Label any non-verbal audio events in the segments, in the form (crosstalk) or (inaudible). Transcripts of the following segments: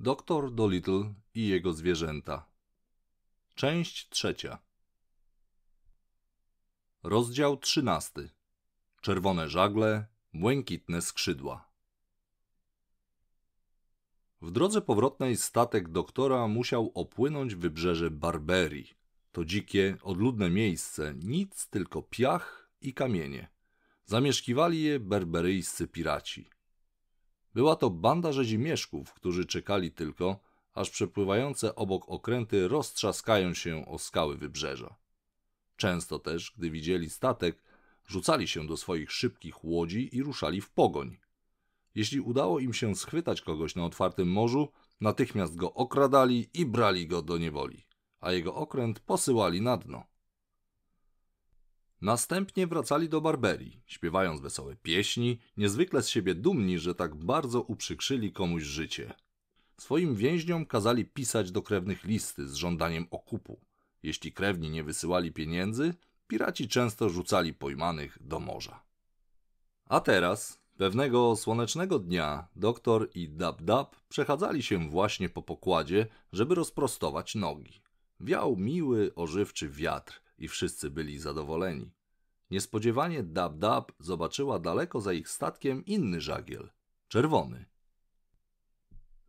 Doktor Dolittle i jego zwierzęta. Część trzecia. Rozdział trzynasty. Czerwone żagle, błękitne skrzydła. W drodze powrotnej statek doktora musiał opłynąć wybrzeże Barberii. To dzikie, odludne miejsce, nic tylko piach i kamienie. Zamieszkiwali je berberyjscy piraci. Była to banda rzezimieszków, którzy czekali tylko, aż przepływające obok okręty roztrzaskają się o skały wybrzeża. Często też, gdy widzieli statek, rzucali się do swoich szybkich łodzi i ruszali w pogoń. Jeśli udało im się schwytać kogoś na otwartym morzu, natychmiast go okradali i brali go do niewoli, a jego okręt posyłali na dno. Następnie wracali do Barberii, śpiewając wesołe pieśni, niezwykle z siebie dumni, że tak bardzo uprzykrzyli komuś życie. Swoim więźniom kazali pisać do krewnych listy z żądaniem okupu. Jeśli krewni nie wysyłali pieniędzy, piraci często rzucali pojmanych do morza. A teraz, pewnego słonecznego dnia, doktor i Dab-Dab przechadzali się właśnie po pokładzie, żeby rozprostować nogi. Wiał miły, ożywczy wiatr i wszyscy byli zadowoleni. Niespodziewanie Dab-Dab zobaczyła daleko za ich statkiem inny żagiel, czerwony.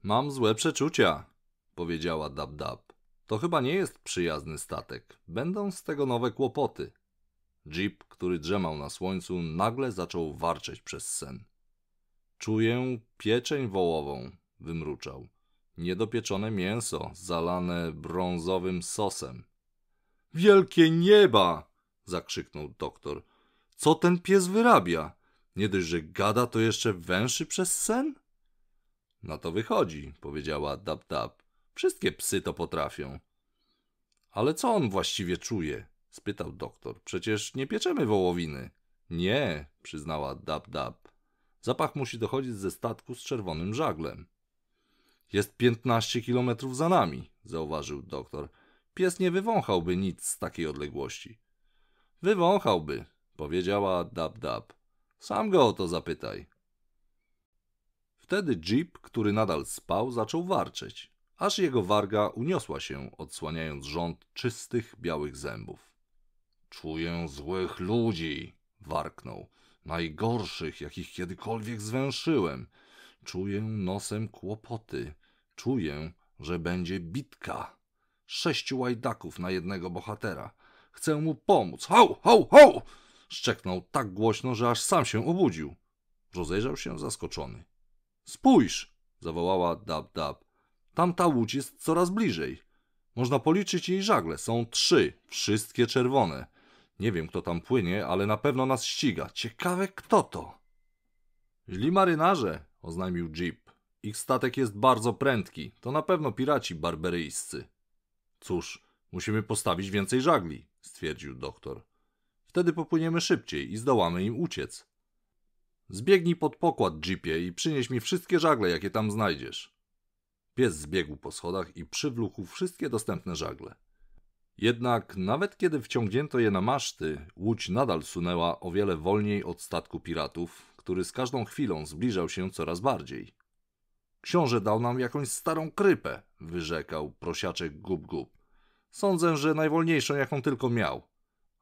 Mam złe przeczucia, powiedziała Dab-Dab. To chyba nie jest przyjazny statek. Będą z tego nowe kłopoty. Jeep, który drzemał na słońcu, nagle zaczął warczeć przez sen. Czuję pieczeń wołową, wymruczał. Niedopieczone mięso, zalane brązowym sosem. Wielkie nieba! zakrzyknął doktor. Co ten pies wyrabia? Nie dość, że gada, to jeszcze węszy przez sen? Na to wychodzi, powiedziała Dab-Dab. Wszystkie psy to potrafią. Ale co on właściwie czuje? spytał doktor. Przecież nie pieczemy wołowiny. Nie, przyznała Dab-Dab. Zapach musi dochodzić ze statku z czerwonym żaglem. Jest piętnaście kilometrów za nami, zauważył doktor. Pies nie wywąchałby nic z takiej odległości. Wywąchałby, powiedziała Dab-Dab. Sam go o to zapytaj. Wtedy Jeep, który nadal spał, zaczął warczeć, aż jego warga uniosła się, odsłaniając rząd czystych, białych zębów. Czuję złych ludzi, warknął. Najgorszych, jakich kiedykolwiek zwęszyłem. Czuję nosem kłopoty. Czuję, że będzie bitka. Sześciu łajdaków na jednego bohatera. Chcę mu pomóc. Hał, hał, hał! Szczeknął tak głośno, że aż sam się obudził. Rozejrzał się zaskoczony. Spójrz, zawołała Dab Dab. Tamta łódź jest coraz bliżej. Można policzyć jej żagle. Są trzy, wszystkie czerwone. Nie wiem, kto tam płynie, ale na pewno nas ściga. Ciekawe, kto to. Źli marynarze, oznajmił Jeep. Ich statek jest bardzo prędki. To na pewno piraci barberyjscy. Cóż, musimy postawić więcej żagli, stwierdził doktor. Wtedy popłyniemy szybciej i zdołamy im uciec. Zbiegnij pod pokład, Jeepie, i przynieś mi wszystkie żagle, jakie tam znajdziesz. Pies zbiegł po schodach i przywlókł wszystkie dostępne żagle. Jednak nawet kiedy wciągnięto je na maszty, łódź nadal sunęła o wiele wolniej od statku piratów, który z każdą chwilą zbliżał się coraz bardziej. Książę dał nam jakąś starą krypę, wyrzekał prosiaczek Gub-Gub. Sądzę, że najwolniejszą, jaką tylko miał.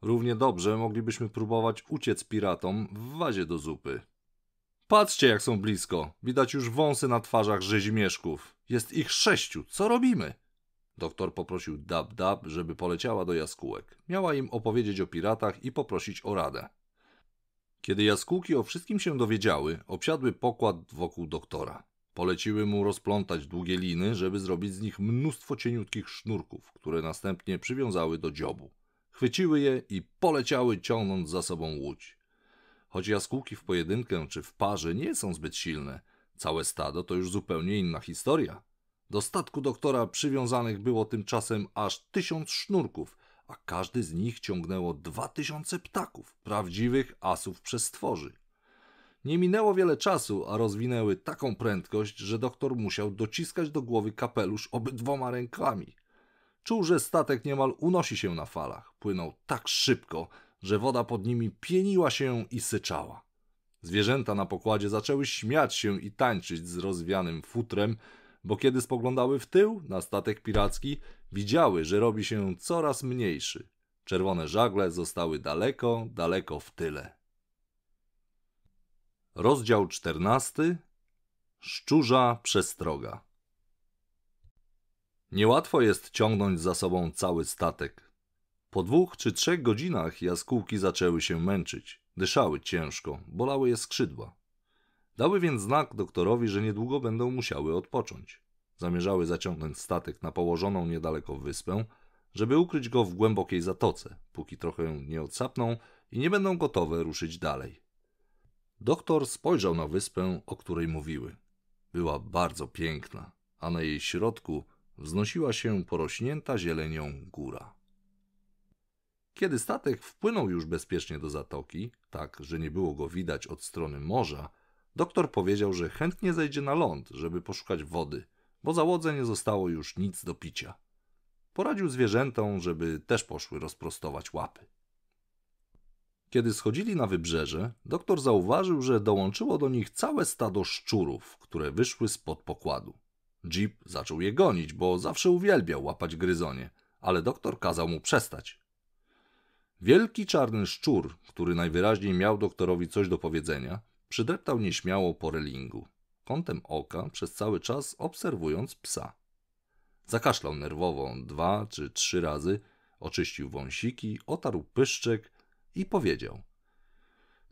Równie dobrze moglibyśmy próbować uciec piratom w wazie do zupy. Patrzcie, jak są blisko. Widać już wąsy na twarzach rzezimieszków. Jest ich sześciu. Co robimy? Doktor poprosił Dab-Dab, żeby poleciała do jaskółek. Miała im opowiedzieć o piratach i poprosić o radę. Kiedy jaskółki o wszystkim się dowiedziały, obsiadły pokład wokół doktora. Poleciły mu rozplątać długie liny, żeby zrobić z nich mnóstwo cieniutkich sznurków, które następnie przywiązały do dziobu. Chwyciły je i poleciały ciągnąc za sobą łódź. Choć jaskółki w pojedynkę czy w parze nie są zbyt silne, całe stado to już zupełnie inna historia. Do statku doktora przywiązanych było tymczasem aż tysiąc sznurków, a każdy z nich ciągnęło dwa tysiące ptaków, prawdziwych asów przez stworzy. Nie minęło wiele czasu, a rozwinęły taką prędkość, że doktor musiał dociskać do głowy kapelusz obydwoma rękami. Czuł, że statek niemal unosi się na falach. Płynął tak szybko, że woda pod nimi pieniła się i syczała. Zwierzęta na pokładzie zaczęły śmiać się i tańczyć z rozwianym futrem, bo kiedy spoglądały w tył na statek piracki, widziały, że robi się coraz mniejszy. Czerwone żagle zostały daleko, daleko w tyle. Rozdział czternasty. Szczurza przestroga. Niełatwo jest ciągnąć za sobą cały statek. Po dwóch czy trzech godzinach jaskółki zaczęły się męczyć. Dyszały ciężko, bolały je skrzydła. Dały więc znak doktorowi, że niedługo będą musiały odpocząć. Zamierzały zaciągnąć statek na położoną niedaleko wyspę, żeby ukryć go w głębokiej zatoce, póki trochę nie odsapną i nie będą gotowe ruszyć dalej. Doktor spojrzał na wyspę, o której mówiły. Była bardzo piękna, a na jej środku wznosiła się porośnięta zielenią góra. Kiedy statek wpłynął już bezpiecznie do zatoki, tak że nie było go widać od strony morza, doktor powiedział, że chętnie zejdzie na ląd, żeby poszukać wody, bo załodze nie zostało już nic do picia. Poradził zwierzętom, żeby też poszły rozprostować łapy. Kiedy schodzili na wybrzeże, doktor zauważył, że dołączyło do nich całe stado szczurów, które wyszły spod pokładu. Jeep zaczął je gonić, bo zawsze uwielbiał łapać gryzonie, ale doktor kazał mu przestać. Wielki czarny szczur, który najwyraźniej miał doktorowi coś do powiedzenia, przydreptał nieśmiało po relingu, kątem oka przez cały czas obserwując psa. Zakaszlał nerwowo dwa czy trzy razy, oczyścił wąsiki, otarł pyszczek i powiedział: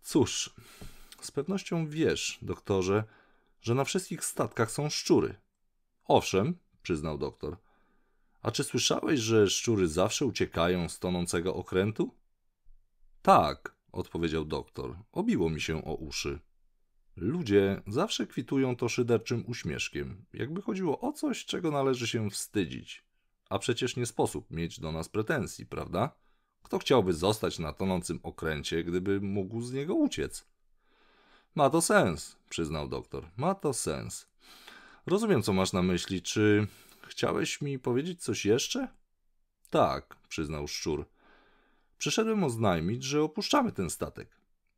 Cóż, z pewnością wiesz, doktorze, że na wszystkich statkach są szczury. Owszem, przyznał doktor. A czy słyszałeś, że szczury zawsze uciekają z tonącego okrętu? Tak, odpowiedział doktor. Obiło mi się o uszy. Ludzie zawsze kwitują to szyderczym uśmieszkiem, jakby chodziło o coś, czego należy się wstydzić. A przecież nie sposób mieć do nas pretensji, prawda? Kto chciałby zostać na tonącym okręcie, gdyby mógł z niego uciec? Ma to sens, przyznał doktor. Ma to sens. Rozumiem, co masz na myśli. Czy chciałeś mi powiedzieć coś jeszcze? Tak, przyznał szczur. Przyszedłem oznajmić, że opuszczamy ten statek.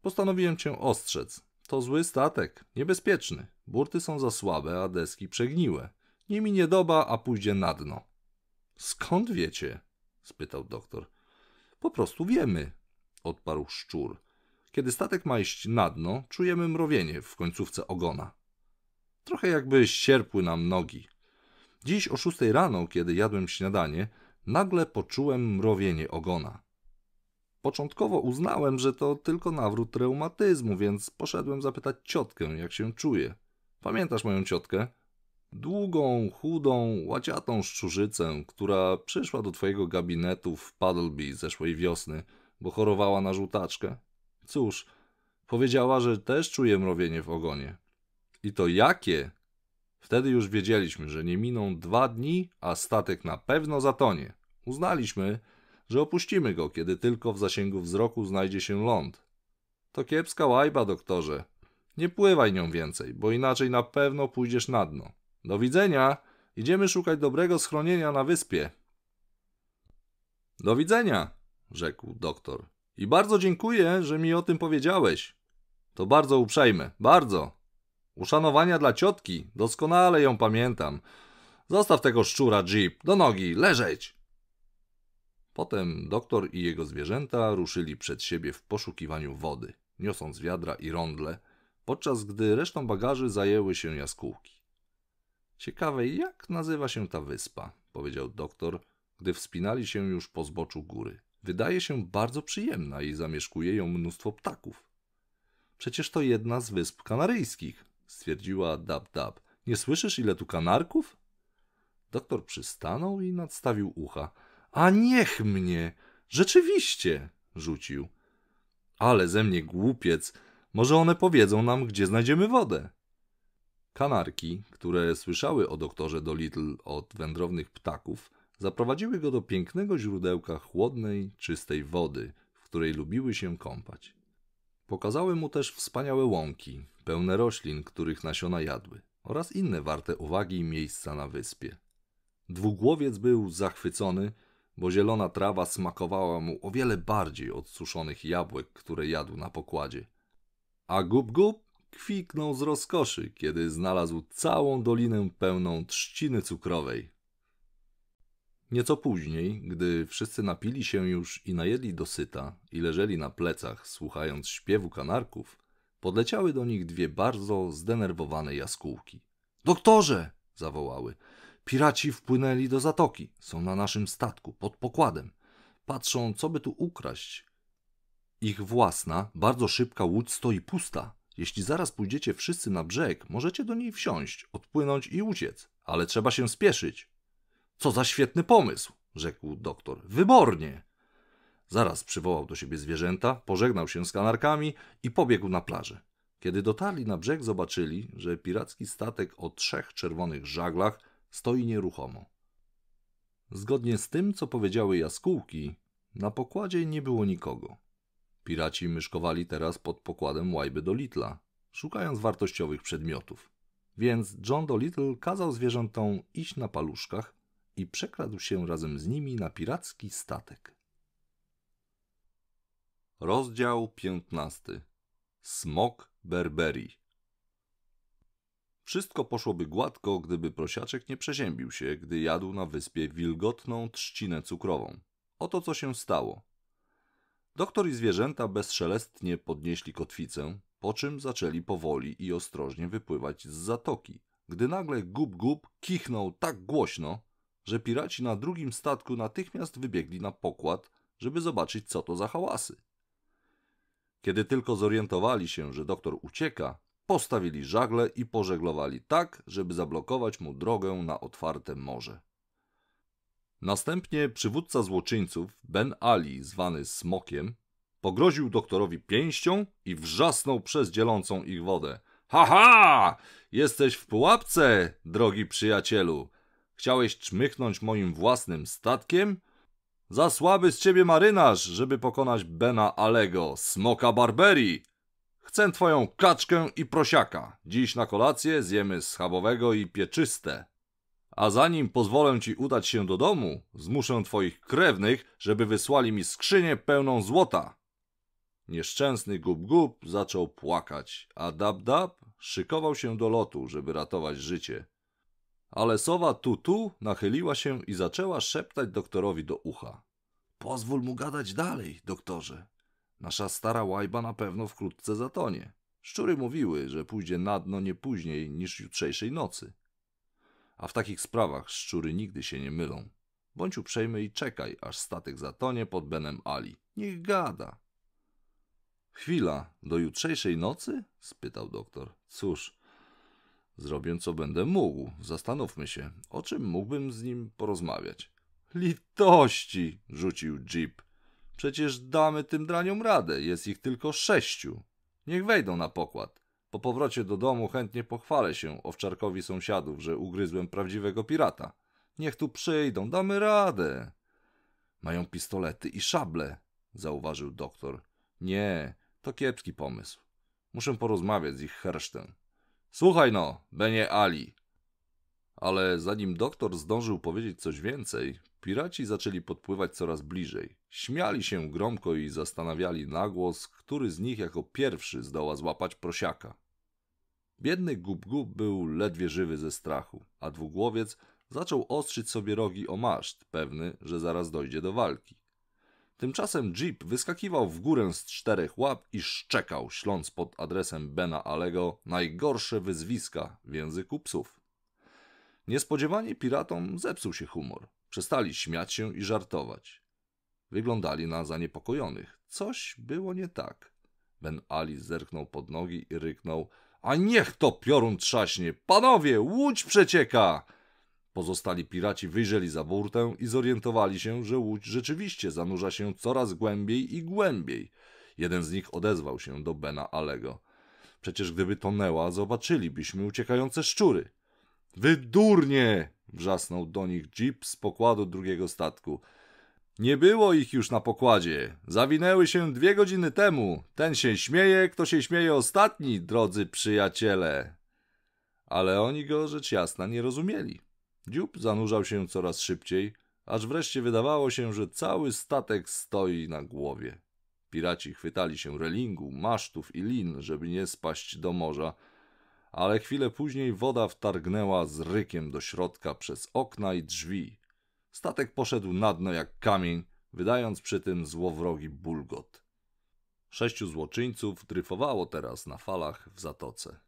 Postanowiłem cię ostrzec. To zły statek, niebezpieczny. Burty są za słabe, a deski przegniłe. Nimi nie doba, a pójdzie na dno. Skąd wiecie? spytał doktor. Po prostu wiemy, odparł szczur. Kiedy statek ma iść na dno, czujemy mrowienie w końcówce ogona. Trochę jakby sierpły nam nogi. Dziś o szóstej rano, kiedy jadłem śniadanie, nagle poczułem mrowienie ogona. Początkowo uznałem, że to tylko nawrót reumatyzmu, więc poszedłem zapytać ciotkę, jak się czuje. Pamiętasz moją ciotkę? Długą, chudą, łaciatą szczurzycę, która przyszła do twojego gabinetu w Puddleby zeszłej wiosny, bo chorowała na żółtaczkę. Cóż, powiedziała, że też czuje mrowienie w ogonie. I to jakie? Wtedy już wiedzieliśmy, że nie miną dwa dni, a statek na pewno zatonie. Uznaliśmy, że opuścimy go, kiedy tylko w zasięgu wzroku znajdzie się ląd. To kiepska łajba, doktorze. Nie pływaj nią więcej, bo inaczej na pewno pójdziesz na dno. Do widzenia. Idziemy szukać dobrego schronienia na wyspie. Do widzenia, rzekł doktor. I bardzo dziękuję, że mi o tym powiedziałeś. To bardzo uprzejme, bardzo. Uszanowania dla ciotki, doskonale ją pamiętam. Zostaw tego szczura, Jeep, do nogi, leżeć. Potem doktor i jego zwierzęta ruszyli przed siebie w poszukiwaniu wody, niosąc wiadra i rondle, podczas gdy resztą bagaży zajęły się jaskółki. Ciekawe, jak nazywa się ta wyspa, powiedział doktor, gdy wspinali się już po zboczu góry. Wydaje się bardzo przyjemna i zamieszkuje ją mnóstwo ptaków. Przecież to jedna z wysp kanaryjskich, stwierdziła Dab Dab. Nie słyszysz, ile tu kanarków? Doktor przystanął i nadstawił ucha. A niech mnie! Rzeczywiście! rzucił. Ale ze mnie głupiec. Może one powiedzą nam, gdzie znajdziemy wodę. Kanarki, które słyszały o doktorze Dolittle od wędrownych ptaków, zaprowadziły go do pięknego źródełka chłodnej, czystej wody, w której lubiły się kąpać. Pokazały mu też wspaniałe łąki, pełne roślin, których nasiona jadły, oraz inne warte uwagi miejsca na wyspie. Dwugłowiec był zachwycony, bo zielona trawa smakowała mu o wiele bardziej od suszonych jabłek, które jadł na pokładzie. A Gub Gub kwiknął z rozkoszy, kiedy znalazł całą dolinę pełną trzciny cukrowej. Nieco później, gdy wszyscy napili się już i najedli dosyta i leżeli na plecach, słuchając śpiewu kanarków, podleciały do nich dwie bardzo zdenerwowane jaskółki. Doktorze! zawołały. Piraci wpłynęli do zatoki. Są na naszym statku, pod pokładem. Patrzą, co by tu ukraść. Ich własna, bardzo szybka łódź stoi pusta. Jeśli zaraz pójdziecie wszyscy na brzeg, możecie do niej wsiąść, odpłynąć i uciec. Ale trzeba się spieszyć. Co za świetny pomysł, rzekł doktor. Wybornie. Zaraz przywołał do siebie zwierzęta, pożegnał się z kanarkami i pobiegł na plażę. Kiedy dotarli na brzeg, zobaczyli, że piracki statek o trzech czerwonych żaglach stoi nieruchomo. Zgodnie z tym, co powiedziały jaskółki, na pokładzie nie było nikogo. Piraci myszkowali teraz pod pokładem łajby do Litla, szukając wartościowych przedmiotów. Więc John Dolittle kazał zwierzętom iść na paluszkach i przekradł się razem z nimi na piracki statek. Rozdział 15. Smok Berberii Wszystko poszłoby gładko, gdyby prosiaczek nie przeziębił się, gdy jadł na wyspie wilgotną trzcinę cukrową. Oto co się stało. Doktor i zwierzęta bezszelestnie podnieśli kotwicę, po czym zaczęli powoli i ostrożnie wypływać z zatoki, gdy nagle gub-gub kichnął tak głośno, że piraci na drugim statku natychmiast wybiegli na pokład, żeby zobaczyć co to za hałasy. Kiedy tylko zorientowali się, że doktor ucieka, postawili żagle i pożeglowali tak, żeby zablokować mu drogę na otwarte morze. Następnie przywódca złoczyńców, Ben Ali, zwany Smokiem, pogroził doktorowi pięścią i wrzasnął przez dzielącą ich wodę. Haha! Jesteś w pułapce, drogi przyjacielu. Chciałeś czmychnąć moim własnym statkiem? Za słaby z ciebie marynarz, żeby pokonać Bena Alego, smoka Barberii. Chcę twoją kaczkę i prosiaka. Dziś na kolację zjemy schabowego i pieczyste. A zanim pozwolę ci udać się do domu, zmuszę twoich krewnych, żeby wysłali mi skrzynię pełną złota. Nieszczęsny Gub-Gub zaczął płakać, a Dab-Dab szykował się do lotu, żeby ratować życie. Ale sowa Tutu nachyliła się i zaczęła szeptać doktorowi do ucha. Pozwól mu gadać dalej, doktorze. Nasza stara łajba na pewno wkrótce zatonie. Szczury mówiły, że pójdzie na dno nie później niż jutrzejszej nocy. A w takich sprawach szczury nigdy się nie mylą. Bądź uprzejmy i czekaj, aż statek zatonie pod Benem Ali. Niech gada. Chwila, do jutrzejszej nocy? spytał doktor. Cóż, zrobię co będę mógł. Zastanówmy się, o czym mógłbym z nim porozmawiać. Litości, rzucił Jeep. Przecież damy tym draniom radę, jest ich tylko sześciu. Niech wejdą na pokład. Po powrocie do domu chętnie pochwalę się owczarkowi sąsiadów, że ugryzłem prawdziwego pirata. Niech tu przyjdą, damy radę. Mają pistolety i szable, zauważył doktor. Nie, to kiepski pomysł. Muszę porozmawiać z ich hersztem. Słuchaj no, Benie Ali. Ale zanim doktor zdążył powiedzieć coś więcej, piraci zaczęli podpływać coraz bliżej. Śmiali się gromko i zastanawiali na głos, który z nich jako pierwszy zdoła złapać prosiaka. Biedny Gub-Gub był ledwie żywy ze strachu, a dwugłowiec zaczął ostrzyć sobie rogi o maszt, pewny, że zaraz dojdzie do walki. Tymczasem Jeep wyskakiwał w górę z czterech łap i szczekał, śląc pod adresem Bena Alego najgorsze wyzwiska w języku psów. Niespodziewanie piratom zepsuł się humor. Przestali śmiać się i żartować. Wyglądali na zaniepokojonych. Coś było nie tak. Ben Ali zerknął pod nogi i ryknął: A niech to piorun trzaśnie! Panowie, łódź przecieka! Pozostali piraci wyjrzeli za burtę i zorientowali się, że łódź rzeczywiście zanurza się coraz głębiej i głębiej. Jeden z nich odezwał się do Bena Alego. Przecież gdyby tonęła, zobaczylibyśmy uciekające szczury. Wy durnie! wrzasnął do nich jeep z pokładu drugiego statku. Nie było ich już na pokładzie. Zawinęły się dwie godziny temu. Ten się śmieje, kto się śmieje ostatni, drodzy przyjaciele. Ale oni go rzecz jasna nie rozumieli. Dziób zanurzał się coraz szybciej, aż wreszcie wydawało się, że cały statek stoi na głowie. Piraci chwytali się relingu, masztów i lin, żeby nie spaść do morza, ale chwilę później woda wtargnęła z rykiem do środka przez okna i drzwi. Statek poszedł na dno jak kamień, wydając przy tym złowrogi bulgot. Sześciu złoczyńców dryfowało teraz na falach w zatoce.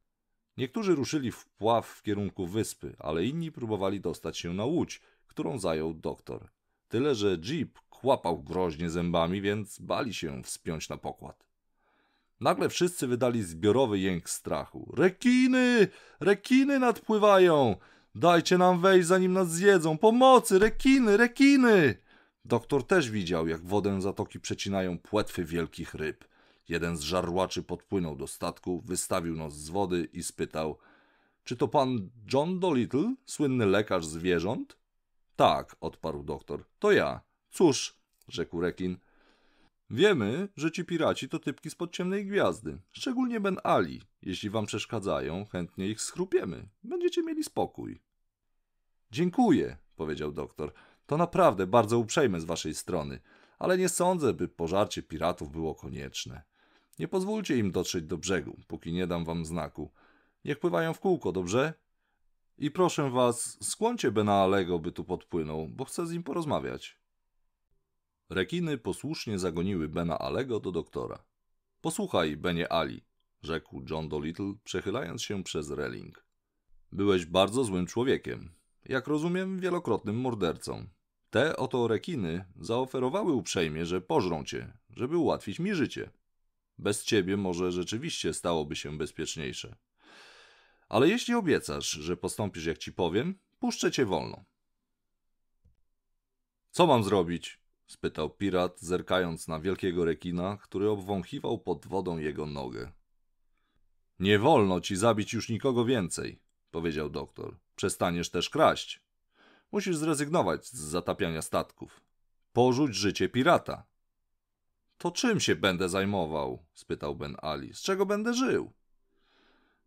Niektórzy ruszyli w pław w kierunku wyspy, ale inni próbowali dostać się na łódź, którą zajął doktor. Tyle, że Jeep kłapał groźnie zębami, więc bali się wspiąć na pokład. Nagle wszyscy wydali zbiorowy jęk strachu. Rekiny! Rekiny nadpływają! Dajcie nam wejść, zanim nas zjedzą! Pomocy! Rekiny! Rekiny! Doktor też widział, jak wodę zatoki przecinają płetwy wielkich ryb. Jeden z żarłaczy podpłynął do statku, wystawił nos z wody i spytał: Czy to pan John Dolittle, słynny lekarz zwierząt? Tak, odparł doktor. To ja. Cóż, rzekł rekin. Wiemy, że ci piraci to typki spod ciemnej gwiazdy, szczególnie Ben Ali. Jeśli wam przeszkadzają, chętnie ich schrupiemy. Będziecie mieli spokój. Dziękuję, powiedział doktor. To naprawdę bardzo uprzejme z waszej strony, ale nie sądzę, by pożarcie piratów było konieczne. Nie pozwólcie im dotrzeć do brzegu, póki nie dam wam znaku. Niech pływają w kółko, dobrze? I proszę was, skłoncie Bena Alego, by tu podpłynął, bo chcę z nim porozmawiać. Rekiny posłusznie zagoniły Bena Alego do doktora. Posłuchaj, Benie Ali, rzekł John Dolittle, przechylając się przez reling. Byłeś bardzo złym człowiekiem. Jak rozumiem, wielokrotnym mordercą. Te oto rekiny zaoferowały uprzejmie, że pożrą cię, żeby ułatwić mi życie. Bez ciebie może rzeczywiście stałoby się bezpieczniejsze. Ale jeśli obiecasz, że postąpisz jak ci powiem, puszczę cię wolno. Co mam zrobić? spytał pirat, zerkając na wielkiego rekina, który obwąchiwał pod wodą jego nogę. Nie wolno ci zabić już nikogo więcej, powiedział doktor. Przestaniesz też kraść. Musisz zrezygnować z zatapiania statków. Porzuć życie pirata. To czym się będę zajmował? spytał Ben Ali. Z czego będę żył?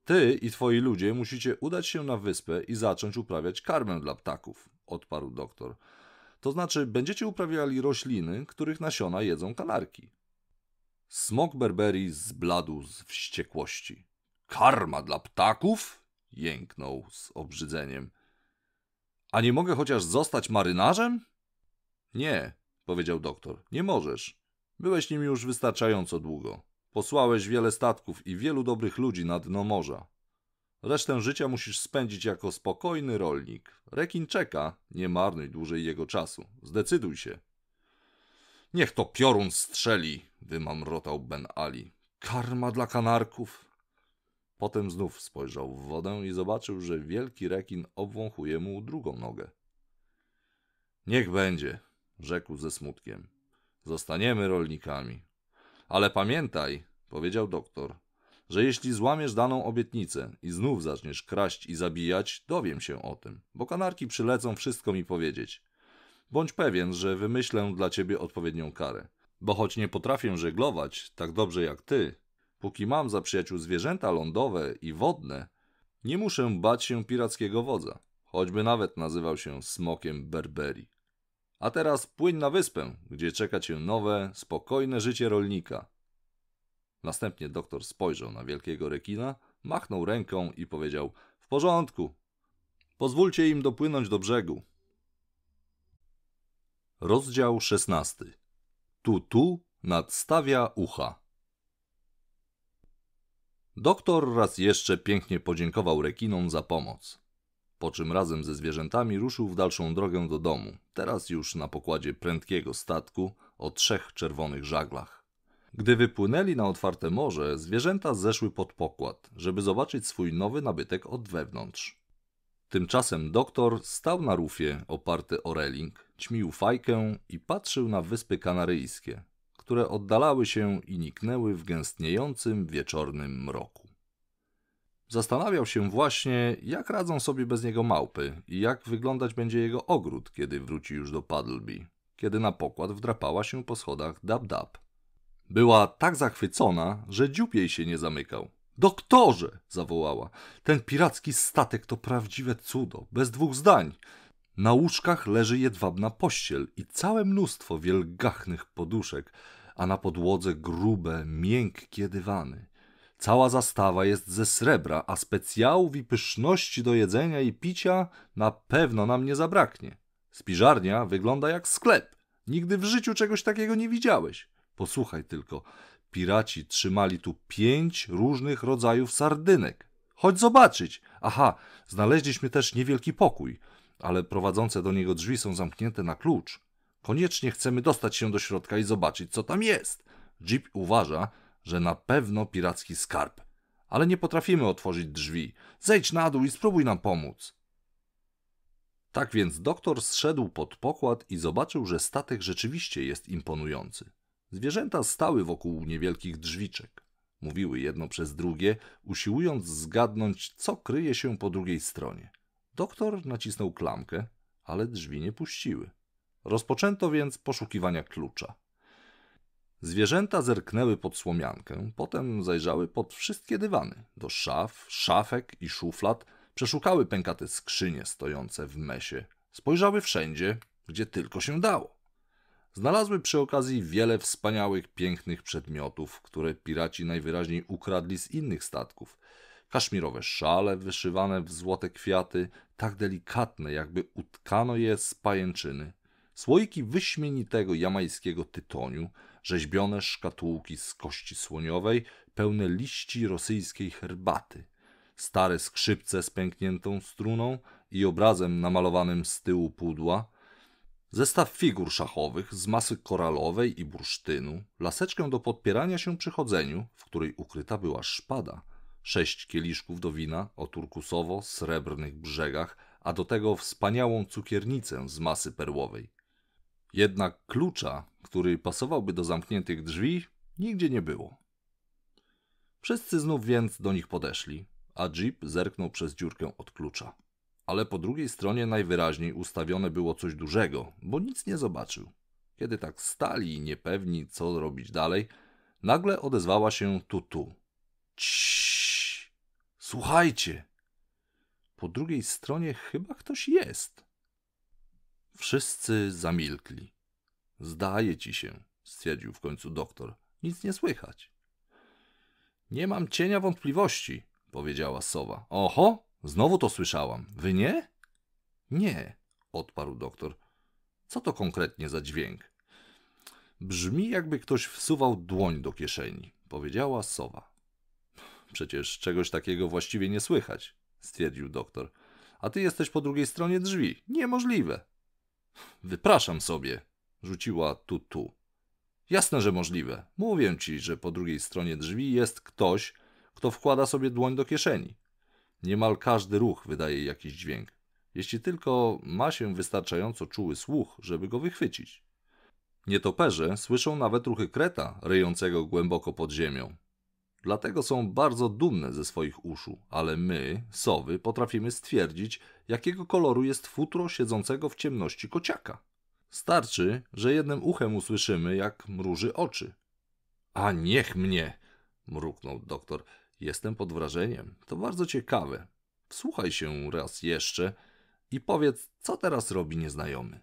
Ty i twoi ludzie musicie udać się na wyspę i zacząć uprawiać karmę dla ptaków, odparł doktor. To znaczy, będziecie uprawiali rośliny, których nasiona jedzą kanarki. Smok Berberi zbladł z wściekłości. Karma dla ptaków? Jęknął z obrzydzeniem. A nie mogę chociaż zostać marynarzem? Nie, powiedział doktor, nie możesz. Byłeś nim już wystarczająco długo. Posłałeś wiele statków i wielu dobrych ludzi na dno morza. Resztę życia musisz spędzić jako spokojny rolnik. Rekin czeka, nie marnuj dłużej jego czasu. Zdecyduj się. Niech to piorun strzeli, wymamrotał Ben Ali. Karma dla kanarków. Potem znów spojrzał w wodę i zobaczył, że wielki rekin obwąchuje mu drugą nogę. Niech będzie, rzekł ze smutkiem. Zostaniemy rolnikami. Ale pamiętaj, powiedział doktor, że jeśli złamiesz daną obietnicę i znów zaczniesz kraść i zabijać, dowiem się o tym, bo kanarki przylecą wszystko mi powiedzieć. Bądź pewien, że wymyślę dla ciebie odpowiednią karę. Bo choć nie potrafię żeglować tak dobrze jak ty, póki mam za przyjaciół zwierzęta lądowe i wodne, nie muszę bać się pirackiego wodza, choćby nawet nazywał się smokiem Berberi. A teraz płyń na wyspę, gdzie czeka cię nowe, spokojne życie rolnika. Następnie doktor spojrzał na wielkiego rekina, machnął ręką i powiedział: W porządku. Pozwólcie im dopłynąć do brzegu. Rozdział szesnasty. Tu nadstawia ucha. Doktor raz jeszcze pięknie podziękował rekinom za pomoc po czym razem ze zwierzętami ruszył w dalszą drogę do domu, teraz już na pokładzie prędkiego statku o trzech czerwonych żaglach. Gdy wypłynęli na otwarte morze, zwierzęta zeszły pod pokład, żeby zobaczyć swój nowy nabytek od wewnątrz. Tymczasem doktor stał na rufie, oparty o reling, ćmił fajkę i patrzył na wyspy kanaryjskie, które oddalały się i niknęły w gęstniejącym wieczornym mroku. Zastanawiał się właśnie, jak radzą sobie bez niego małpy i jak wyglądać będzie jego ogród, kiedy wróci już do Paddleby, kiedy na pokład wdrapała się po schodach Dab-Dab. Była tak zachwycona, że dziób jej się nie zamykał. Doktorze! zawołała. Ten piracki statek to prawdziwe cudo, bez dwóch zdań. Na łóżkach leży jedwabna pościel i całe mnóstwo wielgachnych poduszek, a na podłodze grube, miękkie dywany. Cała zastawa jest ze srebra, a specjałów i pyszności do jedzenia i picia na pewno nam nie zabraknie. Spiżarnia wygląda jak sklep. Nigdy w życiu czegoś takiego nie widziałeś. Posłuchaj tylko, piraci trzymali tu pięć różnych rodzajów sardynek. Chodź zobaczyć. Aha, znaleźliśmy też niewielki pokój, ale prowadzące do niego drzwi są zamknięte na klucz. Koniecznie chcemy dostać się do środka i zobaczyć, co tam jest. Jeep uważa, że na pewno piracki skarb, ale nie potrafimy otworzyć drzwi. Zejdź na dół i spróbuj nam pomóc. Tak więc doktor zszedł pod pokład i zobaczył, że statek rzeczywiście jest imponujący. Zwierzęta stały wokół niewielkich drzwiczek. Mówiły jedno przez drugie, usiłując zgadnąć, co kryje się po drugiej stronie. Doktor nacisnął klamkę, ale drzwi nie puściły. Rozpoczęto więc poszukiwania klucza. Zwierzęta zerknęły pod słomiankę, potem zajrzały pod wszystkie dywany, do szaf, szafek i szuflad, przeszukały pękate skrzynie stojące w mesie, spojrzały wszędzie, gdzie tylko się dało. Znalazły przy okazji wiele wspaniałych, pięknych przedmiotów, które piraci najwyraźniej ukradli z innych statków. Kaszmirowe szale wyszywane w złote kwiaty, tak delikatne, jakby utkano je z pajęczyny. Słoiki wyśmienitego jamańskiego tytoniu, rzeźbione szkatułki z kości słoniowej, pełne liści rosyjskiej herbaty, stare skrzypce z pękniętą struną i obrazem namalowanym z tyłu pudła, zestaw figur szachowych z masy koralowej i bursztynu, laseczkę do podpierania się przy chodzeniu, w której ukryta była szpada, sześć kieliszków do wina o turkusowo-srebrnych brzegach, a do tego wspaniałą cukiernicę z masy perłowej. Jednak klucza, który pasowałby do zamkniętych drzwi, nigdzie nie było. Wszyscy znów więc do nich podeszli, a Jeep zerknął przez dziurkę od klucza. Ale po drugiej stronie najwyraźniej ustawione było coś dużego, bo nic nie zobaczył. Kiedy tak stali niepewni, co robić dalej, nagle odezwała się Tutu. Ciii! Słuchajcie! Po drugiej stronie chyba ktoś jest. Wszyscy zamilkli. Zdaje ci się, stwierdził w końcu doktor. Nic nie słychać. Nie mam cienia wątpliwości, powiedziała sowa. Oho, znowu to słyszałam. Wy nie? Nie, odparł doktor. Co to konkretnie za dźwięk? Brzmi, jakby ktoś wsuwał dłoń do kieszeni, powiedziała sowa. Przecież czegoś takiego właściwie nie słychać, stwierdził doktor. A ty jesteś po drugiej stronie drzwi. Niemożliwe. Wypraszam sobie, rzuciła Tutu. Jasne, że możliwe. Mówię ci, że po drugiej stronie drzwi jest ktoś, kto wkłada sobie dłoń do kieszeni. Niemal każdy ruch wydaje jakiś dźwięk, jeśli tylko ma się wystarczająco czuły słuch, żeby go wychwycić. Nietoperze słyszą nawet ruchy kreta ryjącego głęboko pod ziemią. Dlatego są bardzo dumne ze swoich uszu, ale my, sowy, potrafimy stwierdzić, jakiego koloru jest futro siedzącego w ciemności kociaka. Starczy, że jednym uchem usłyszymy, jak mruży oczy. A niech mnie! mruknął doktor. Jestem pod wrażeniem. To bardzo ciekawe. Wsłuchaj się raz jeszcze i powiedz, co teraz robi nieznajomy.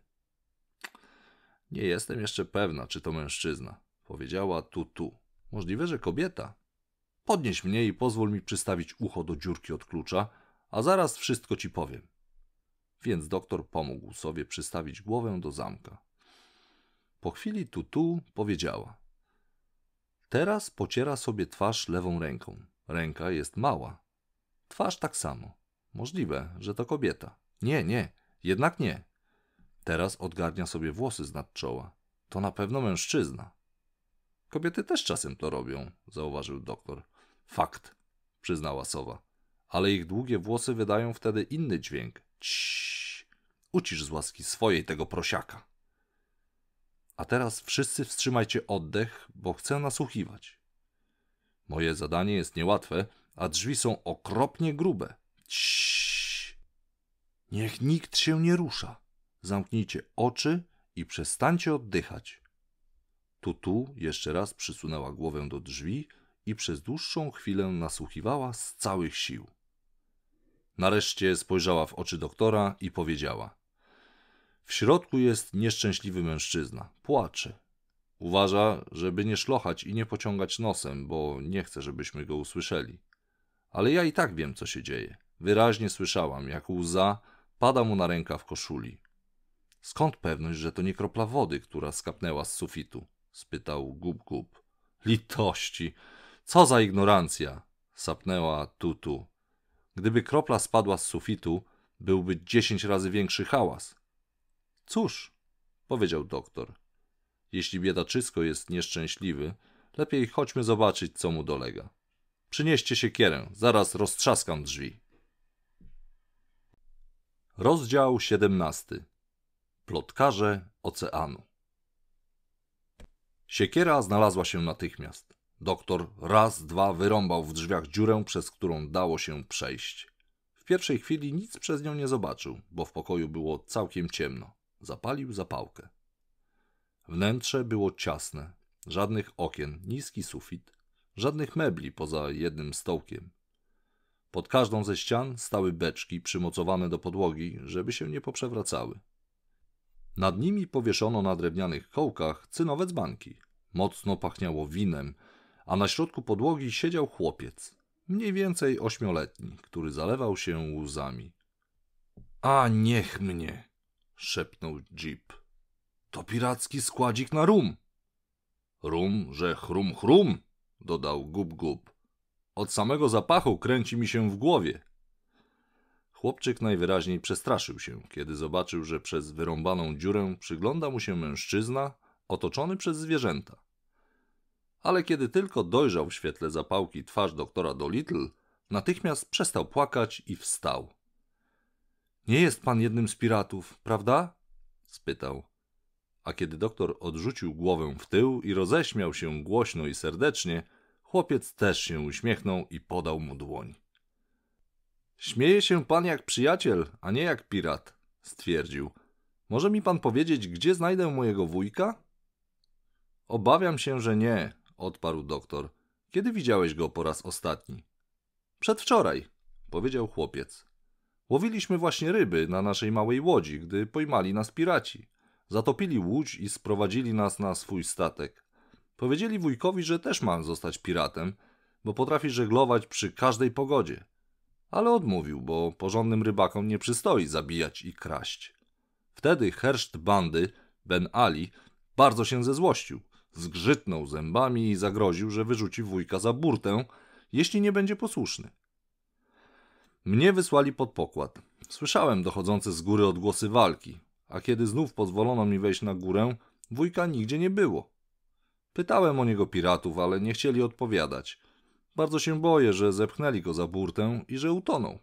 Nie jestem jeszcze pewna, czy to mężczyzna, powiedziała tu tu. Możliwe, że kobieta. Podnieś mnie i pozwól mi przystawić ucho do dziurki od klucza, a zaraz wszystko ci powiem. Więc doktor pomógł sobie przystawić głowę do zamka. Po chwili Tutu powiedziała: Teraz pociera sobie twarz lewą ręką. Ręka jest mała. Twarz tak samo. Możliwe, że to kobieta. Nie, nie, jednak nie. Teraz odgarnia sobie włosy z nad czoła. To na pewno mężczyzna. Kobiety też czasem to robią, zauważył doktor. Fakt, przyznała sowa. Ale ich długie włosy wydają wtedy inny dźwięk. Ciii. Ucisz z łaski swojej tego prosiaka. A teraz wszyscy wstrzymajcie oddech, bo chcę nasłuchiwać. Moje zadanie jest niełatwe, a drzwi są okropnie grube. Ciii. Niech nikt się nie rusza. Zamknijcie oczy i przestańcie oddychać. Tutu jeszcze raz przysunęła głowę do drzwi i przez dłuższą chwilę nasłuchiwała z całych sił. Nareszcie spojrzała w oczy doktora i powiedziała: W środku jest nieszczęśliwy mężczyzna. Płacze. Uważa, żeby nie szlochać i nie pociągać nosem, bo nie chce, żebyśmy go usłyszeli. Ale ja i tak wiem, co się dzieje. Wyraźnie słyszałam, jak łza pada mu na rękaw koszuli. Skąd pewność, że to nie kropla wody, która skapnęła z sufitu? spytał Gub Gub. Litości! Co za ignorancja! sapnęła Tutu. Gdyby kropla spadła z sufitu, byłby dziesięć razy większy hałas. Cóż, powiedział doktor. Jeśli biedaczysko jest nieszczęśliwy, lepiej chodźmy zobaczyć, co mu dolega. Przynieście się kierę, zaraz roztrzaskam drzwi. Rozdział 17. Plotkarze oceanu. Siekiera znalazła się natychmiast. Doktor raz, dwa wyrąbał w drzwiach dziurę, przez którą dało się przejść. W pierwszej chwili nic przez nią nie zobaczył, bo w pokoju było całkiem ciemno. Zapalił zapałkę. Wnętrze było ciasne, żadnych okien, niski sufit, żadnych mebli poza jednym stołkiem. Pod każdą ze ścian stały beczki przymocowane do podłogi, żeby się nie poprzewracały. Nad nimi powieszono na drewnianych kołkach cynowe dzbanki. Mocno pachniało winem, a na środku podłogi siedział chłopiec, mniej więcej ośmioletni, który zalewał się łzami. A niech mnie, szepnął Jeep. To piracki składzik na rum. Rum, że chrum chrum, dodał Gub Gub. Od samego zapachu kręci mi się w głowie. Chłopczyk najwyraźniej przestraszył się, kiedy zobaczył, że przez wyrąbaną dziurę przygląda mu się mężczyzna otoczony przez zwierzęta. Ale kiedy tylko dojrzał w świetle zapałki twarz doktora Dolittle, natychmiast przestał płakać i wstał. Nie jest pan jednym z piratów, prawda? spytał. A kiedy doktor odrzucił głowę w tył i roześmiał się głośno i serdecznie, chłopiec też się uśmiechnął i podał mu dłoń. Śmieje się pan jak przyjaciel, a nie jak pirat, stwierdził. Może mi pan powiedzieć, gdzie znajdę mojego wujka? Obawiam się, że nie, odparł doktor. Kiedy widziałeś go po raz ostatni? Przedwczoraj, powiedział chłopiec. Łowiliśmy właśnie ryby na naszej małej łodzi, gdy pojmali nas piraci. Zatopili łódź i sprowadzili nas na swój statek. Powiedzieli wujkowi, że też mam zostać piratem, bo potrafi żeglować przy każdej pogodzie. Ale odmówił, bo porządnym rybakom nie przystoi zabijać i kraść. Wtedy herszt bandy, Ben Ali, bardzo się zezłościł. Zgrzytnął zębami i zagroził, że wyrzuci wujka za burtę, jeśli nie będzie posłuszny. Mnie wysłali pod pokład. Słyszałem dochodzące z góry odgłosy walki, a kiedy znów pozwolono mi wejść na górę, wujka nigdzie nie było. Pytałem o niego piratów, ale nie chcieli odpowiadać. Bardzo się boję, że zepchnęli go za burtę i że utonął.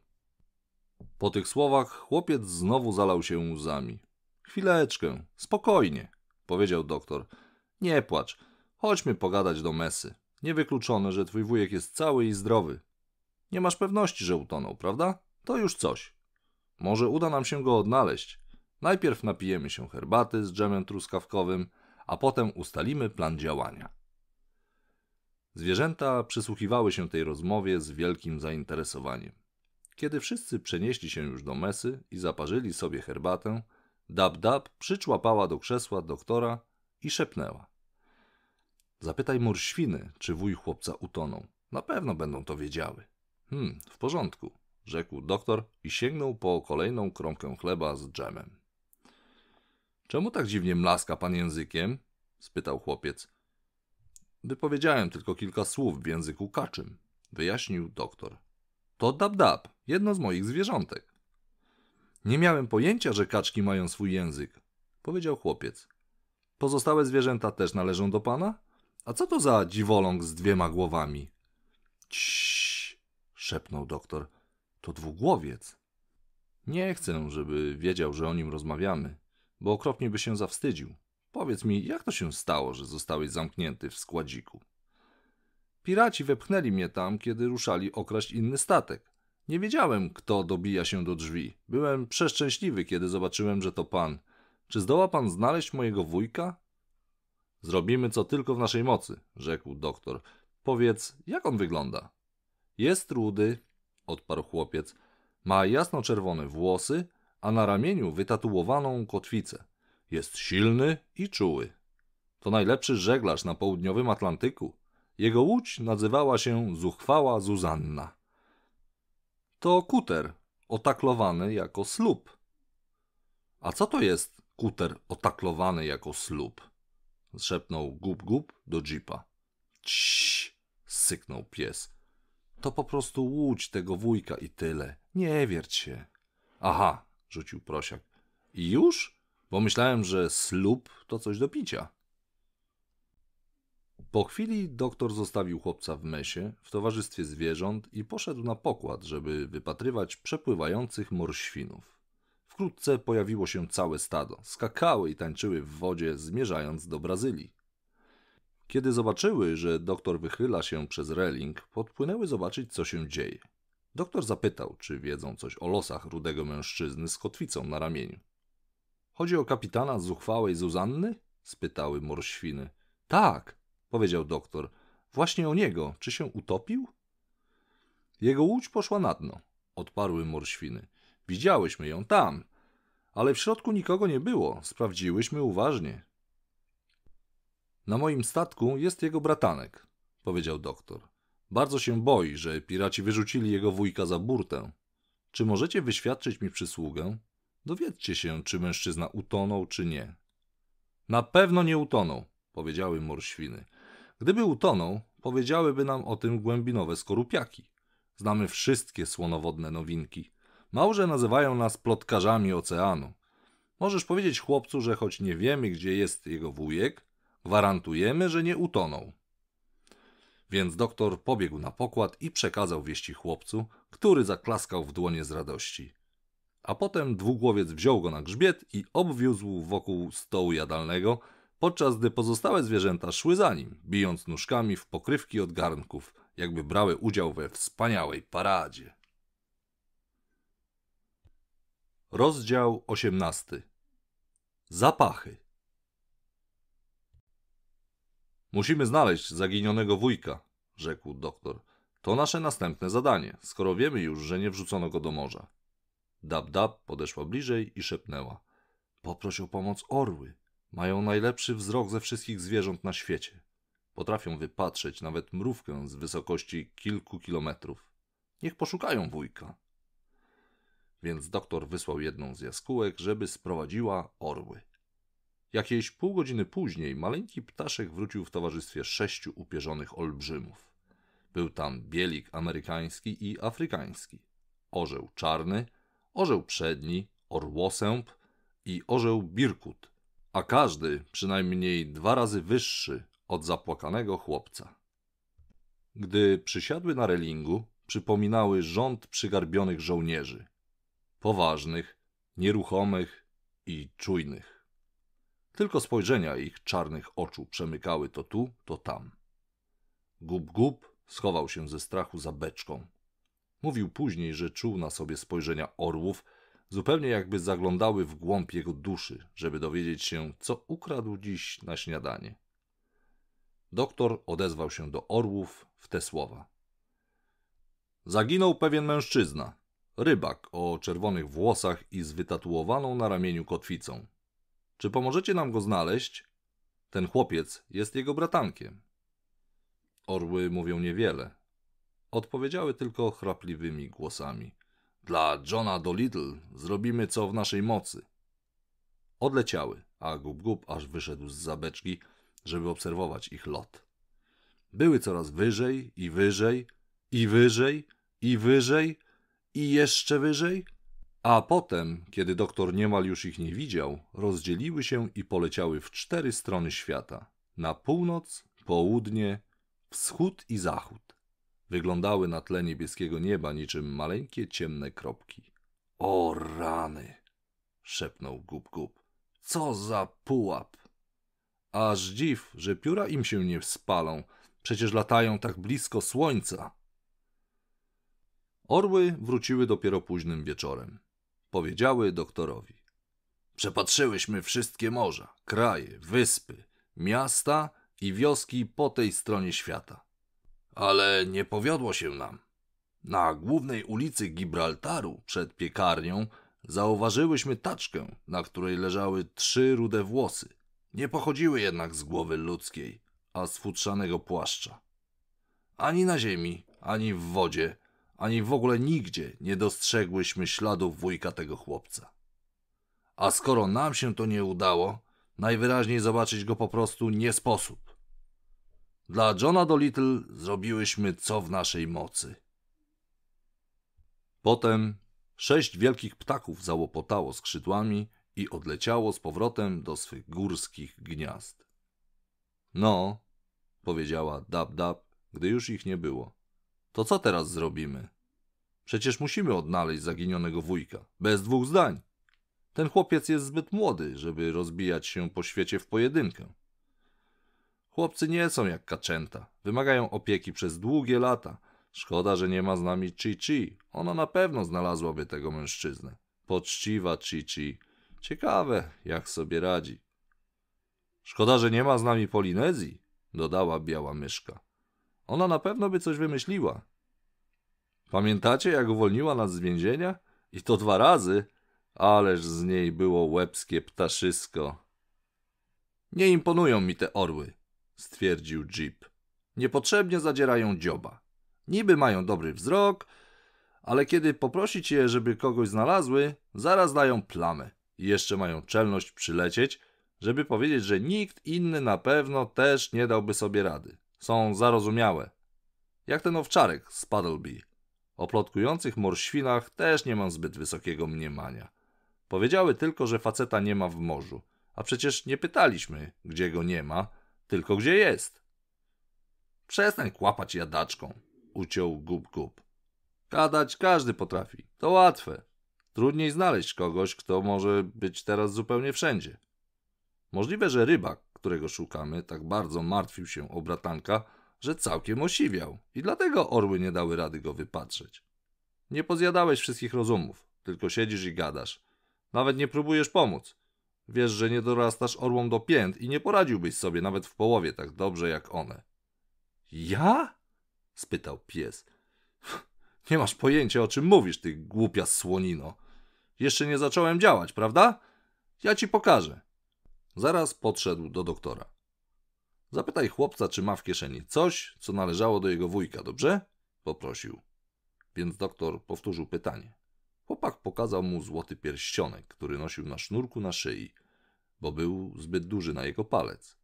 Po tych słowach chłopiec znowu zalał się łzami. Chwileczkę, spokojnie, powiedział doktor. Nie płacz, chodźmy pogadać do mesy. Niewykluczone, że twój wujek jest cały i zdrowy. Nie masz pewności, że utonął, prawda? To już coś. Może uda nam się go odnaleźć. Najpierw napijemy się herbaty z dżemem truskawkowym, a potem ustalimy plan działania. Zwierzęta przysłuchiwały się tej rozmowie z wielkim zainteresowaniem. Kiedy wszyscy przenieśli się już do mesy i zaparzyli sobie herbatę, Dab-Dab przyczłapała do krzesła doktora i szepnęła. Zapytaj murświny, czy wuj chłopca utonął. Na pewno będą to wiedziały. Hmm, w porządku, rzekł doktor i sięgnął po kolejną kromkę chleba z dżemem. Czemu tak dziwnie mlaska pan językiem? spytał chłopiec. Wypowiedziałem tylko kilka słów w języku kaczym, wyjaśnił doktor. To dab-dab, jedno z moich zwierzątek. Nie miałem pojęcia, że kaczki mają swój język, powiedział chłopiec. Pozostałe zwierzęta też należą do pana? A co to za dziwoląg z dwiema głowami? Ciii, szepnął doktor. To dwugłowiec. Nie chcę, żeby wiedział, że o nim rozmawiamy, bo okropnie by się zawstydził. Powiedz mi, jak to się stało, że zostałeś zamknięty w składziku? Piraci wepchnęli mnie tam, kiedy ruszali okraść inny statek. Nie wiedziałem, kto dobija się do drzwi. Byłem przeszczęśliwy, kiedy zobaczyłem, że to pan. Czy zdoła pan znaleźć mojego wujka? Zrobimy co tylko w naszej mocy, rzekł doktor. Powiedz, jak on wygląda? Jest rudy, odparł chłopiec. Ma jasno-czerwone włosy, a na ramieniu wytatuowaną kotwicę. Jest silny i czuły. To najlepszy żeglarz na południowym Atlantyku. Jego łódź nazywała się Zuchwała Zuzanna. To kuter, otaklowany jako słup. A co to jest kuter otaklowany jako słup? Szepnął gup gup do jeepa. Ciii, syknął pies. To po prostu łódź tego wujka i tyle. Nie wierć się. Aha, rzucił prosiak. I już? Bo myślałem, że slup to coś do picia. Po chwili doktor zostawił chłopca w mesie, w towarzystwie zwierząt i poszedł na pokład, żeby wypatrywać przepływających morświnów. Wkrótce pojawiło się całe stado. Skakały i tańczyły w wodzie, zmierzając do Brazylii. Kiedy zobaczyły, że doktor wychyla się przez reling, podpłynęły zobaczyć, co się dzieje. Doktor zapytał, czy wiedzą coś o losach rudego mężczyzny z kotwicą na ramieniu. Chodzi o kapitana zuchwałej Zuzanny? spytały morświny. Tak, powiedział doktor. Właśnie o niego. Czy się utopił? Jego łódź poszła na dno, odparły morświny. Widziałyśmy ją tam, ale w środku nikogo nie było. Sprawdziłyśmy uważnie. Na moim statku jest jego bratanek, powiedział doktor. Bardzo się boi, że piraci wyrzucili jego wujka za burtę. Czy możecie wyświadczyć mi przysługę? Dowiedzcie się, czy mężczyzna utonął, czy nie. Na pewno nie utonął, powiedziały morświny. Gdyby utonął, powiedziałyby nam o tym głębinowe skorupiaki. Znamy wszystkie słonowodne nowinki. Małże nazywają nas plotkarzami oceanu. Możesz powiedzieć chłopcu, że choć nie wiemy, gdzie jest jego wujek, gwarantujemy, że nie utonął. Więc doktor pobiegł na pokład i przekazał wieści chłopcu, który zaklaskał w dłonie z radości. A potem dwugłowiec wziął go na grzbiet i obwiózł wokół stołu jadalnego, podczas gdy pozostałe zwierzęta szły za nim, bijąc nóżkami w pokrywki od garnków, jakby brały udział we wspaniałej paradzie. Rozdział 18 Zapachy Musimy znaleźć zaginionego wujka, rzekł doktor. To nasze następne zadanie, skoro wiemy już, że nie wrzucono go do morza. Dab-dab podeszła bliżej i szepnęła. Poproś o pomoc orły. Mają najlepszy wzrok ze wszystkich zwierząt na świecie. Potrafią wypatrzeć nawet mrówkę z wysokości kilku kilometrów. Niech poszukają wujka. Więc doktor wysłał jedną z jaskółek, żeby sprowadziła orły. Jakieś pół godziny później maleńki ptaszek wrócił w towarzystwie sześciu upierzonych olbrzymów. Był tam bielik amerykański i afrykański, orzeł czarny, orzeł przedni, orłosęp i orzeł birkut, a każdy przynajmniej dwa razy wyższy od zapłakanego chłopca. Gdy przysiadły na relingu, przypominały rząd przygarbionych żołnierzy. Poważnych, nieruchomych i czujnych. Tylko spojrzenia ich czarnych oczu przemykały to tu, to tam. Gub-gub schował się ze strachu za beczką. Mówił później, że czuł na sobie spojrzenia orłów, zupełnie jakby zaglądały w głąb jego duszy, żeby dowiedzieć się, co ukradł dziś na śniadanie. Doktor odezwał się do orłów w te słowa. Zaginął pewien mężczyzna, rybak o czerwonych włosach i z wytatuowaną na ramieniu kotwicą. Czy pomożecie nam go znaleźć? Ten chłopiec jest jego bratankiem. Orły mówią niewiele. Odpowiedziały tylko chrapliwymi głosami. Dla Johna Dolittle zrobimy co w naszej mocy. Odleciały, a Gub-Gub aż wyszedł z zabeczki, żeby obserwować ich lot. Były coraz wyżej i wyżej, i wyżej, i wyżej, i jeszcze wyżej, a potem, kiedy doktor niemal już ich nie widział, rozdzieliły się i poleciały w cztery strony świata na północ, południe, wschód i zachód. Wyglądały na tle niebieskiego nieba niczym maleńkie ciemne kropki. O rany! szepnął Gub Gub. Co za pułap! Aż dziw, że pióra im się nie spalą, przecież latają tak blisko słońca. Orły wróciły dopiero późnym wieczorem. Powiedziały doktorowi. Przepatrzyłyśmy wszystkie morza, kraje, wyspy, miasta i wioski po tej stronie świata. Ale nie powiodło się nam. Na głównej ulicy Gibraltaru przed piekarnią zauważyłyśmy taczkę, na której leżały trzy rude włosy. nie pochodziły jednak z głowy ludzkiej, a z futrzanego płaszcza. Ani na ziemi, ani w wodzie, ani w ogóle nigdzie nie dostrzegłyśmy śladów wujka tego chłopca. A skoro nam się to nie udało, najwyraźniej zobaczyć go po prostu nie sposób. Dla Johna Dolittle zrobiłyśmy co w naszej mocy. Potem sześć wielkich ptaków załopotało skrzydłami i odleciało z powrotem do swych górskich gniazd. No, powiedziała Dab Dab, gdy już ich nie było. To co teraz zrobimy? Przecież musimy odnaleźć zaginionego wujka, bez dwóch zdań. Ten chłopiec jest zbyt młody, żeby rozbijać się po świecie w pojedynkę. Chłopcy nie są jak kaczęta, wymagają opieki przez długie lata. Szkoda, że nie ma z nami Chi-Chi. Ona na pewno znalazłaby tego mężczyznę. Poczciwa Chi-Chi. Ciekawe, jak sobie radzi. Szkoda, że nie ma z nami Polinezji, dodała biała myszka. Ona na pewno by coś wymyśliła. Pamiętacie, jak uwolniła nas z więzienia? I to dwa razy? Ależ z niej było łebskie ptaszysko. Nie imponują mi te orły, stwierdził Jeep. Niepotrzebnie zadzierają dzioba. Niby mają dobry wzrok, ale kiedy poprosić je, żeby kogoś znalazły, zaraz dają plamę. I jeszcze mają czelność przylecieć, żeby powiedzieć, że nikt inny na pewno też nie dałby sobie rady. Są zarozumiałe. Jak ten owczarek z Puddleby. O plotkujących morświnach też nie mam zbyt wysokiego mniemania. Powiedziały tylko, że faceta nie ma w morzu. A przecież nie pytaliśmy, gdzie go nie ma, tylko gdzie jest. Przestań kłapać jadaczką, uciął Gub Gub. Gadać każdy potrafi, to łatwe. Trudniej znaleźć kogoś, kto może być teraz zupełnie wszędzie. Możliwe, że rybak, którego szukamy, tak bardzo martwił się o bratanka, że całkiem osiwiał i dlatego orły nie dały rady go wypatrzeć. Nie pozjadałeś wszystkich rozumów, tylko siedzisz i gadasz. Nawet nie próbujesz pomóc. Wiesz, że nie dorastasz orłom do pięt i nie poradziłbyś sobie nawet w połowie tak dobrze jak one. Ja? spytał pies. (laughs) Nie masz pojęcia, o czym mówisz, ty głupia słonino. Jeszcze nie zacząłem działać, prawda? Ja ci pokażę. Zaraz podszedł do doktora. Zapytaj chłopca, czy ma w kieszeni coś, co należało do jego wujka, dobrze? Poprosił. Więc doktor powtórzył pytanie. Chłopak pokazał mu złoty pierścionek, który nosił na sznurku na szyi, bo był zbyt duży na jego palec.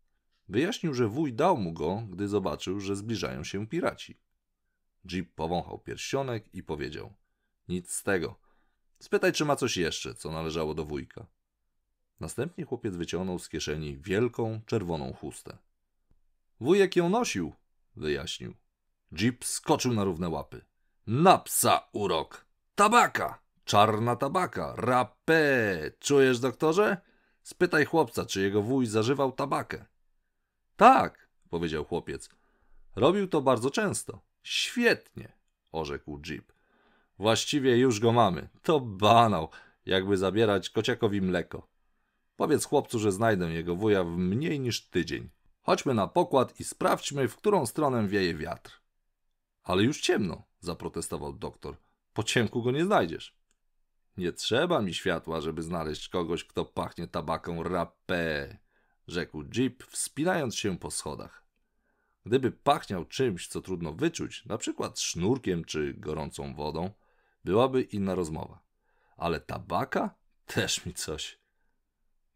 Wyjaśnił, że wuj dał mu go, gdy zobaczył, że zbliżają się piraci. Jeep powąchał pierścionek i powiedział: Nic z tego. Spytaj, czy ma coś jeszcze, co należało do wujka. Następnie chłopiec wyciągnął z kieszeni wielką, czerwoną chustę. Wujek ją nosił, wyjaśnił. Jeep skoczył na równe łapy. Na psa urok! Tabaka! Czarna tabaka! Rapé! Czujesz, doktorze? Spytaj chłopca, czy jego wuj zażywał tabakę. Tak, powiedział chłopiec. Robił to bardzo często. Świetnie, orzekł Jeep. Właściwie już go mamy. To banał, jakby zabierać kociakowi mleko. Powiedz chłopcu, że znajdę jego wuja w mniej niż tydzień. Chodźmy na pokład i sprawdźmy, w którą stronę wieje wiatr. Ale już ciemno, zaprotestował doktor. Po ciemku go nie znajdziesz. Nie trzeba mi światła, żeby znaleźć kogoś, kto pachnie tabaką rapé, rzekł Jeep, wspinając się po schodach. Gdyby pachniał czymś, co trudno wyczuć, na przykład sznurkiem czy gorącą wodą, byłaby inna rozmowa. Ale tabaka? Też mi coś.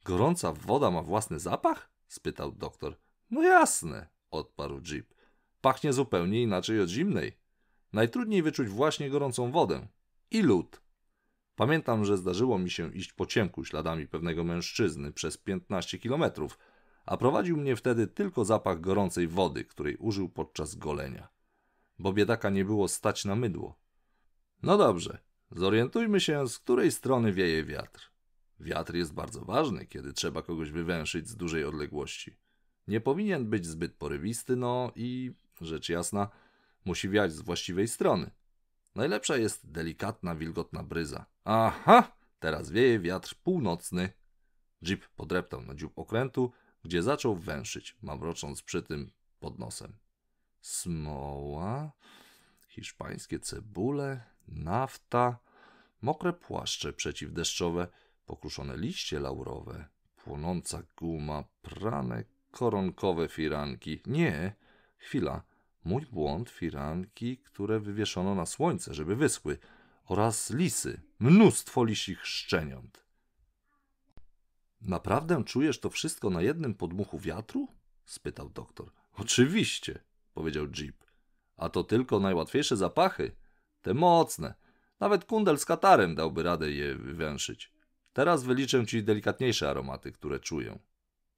Gorąca woda ma własny zapach? spytał doktor. No jasne, odparł Jeep. Pachnie zupełnie inaczej od zimnej. Najtrudniej wyczuć właśnie gorącą wodę. I lód. Pamiętam, że zdarzyło mi się iść po ciemku śladami pewnego mężczyzny przez 15 kilometrów, a prowadził mnie wtedy tylko zapach gorącej wody, której użył podczas golenia. Bo biedaka nie było stać na mydło. No dobrze, zorientujmy się, z której strony wieje wiatr. Wiatr jest bardzo ważny, kiedy trzeba kogoś wywęszyć z dużej odległości. Nie powinien być zbyt porywisty, no i, rzecz jasna, musi wiać z właściwej strony. Najlepsza jest delikatna, wilgotna bryza. Aha! Teraz wieje wiatr północny. Jeep podreptał na dziób okrętu, gdzie zaczął węszyć, mamrocząc przy tym pod nosem. Smoła, hiszpańskie cebule, nafta, mokre płaszcze przeciwdeszczowe, pokruszone liście laurowe, płonąca guma, prane koronkowe firanki. Nie, chwila. Mój błąd, firanki, które wywieszono na słońce, żeby wyschły, oraz lisy, mnóstwo lisich szczeniąt. Naprawdę czujesz to wszystko na jednym podmuchu wiatru? spytał doktor. Oczywiście, powiedział Jeep. A to tylko najłatwiejsze zapachy, te mocne. Nawet kundel z katarem dałby radę je wywęszyć. Teraz wyliczę ci delikatniejsze aromaty, które czuję.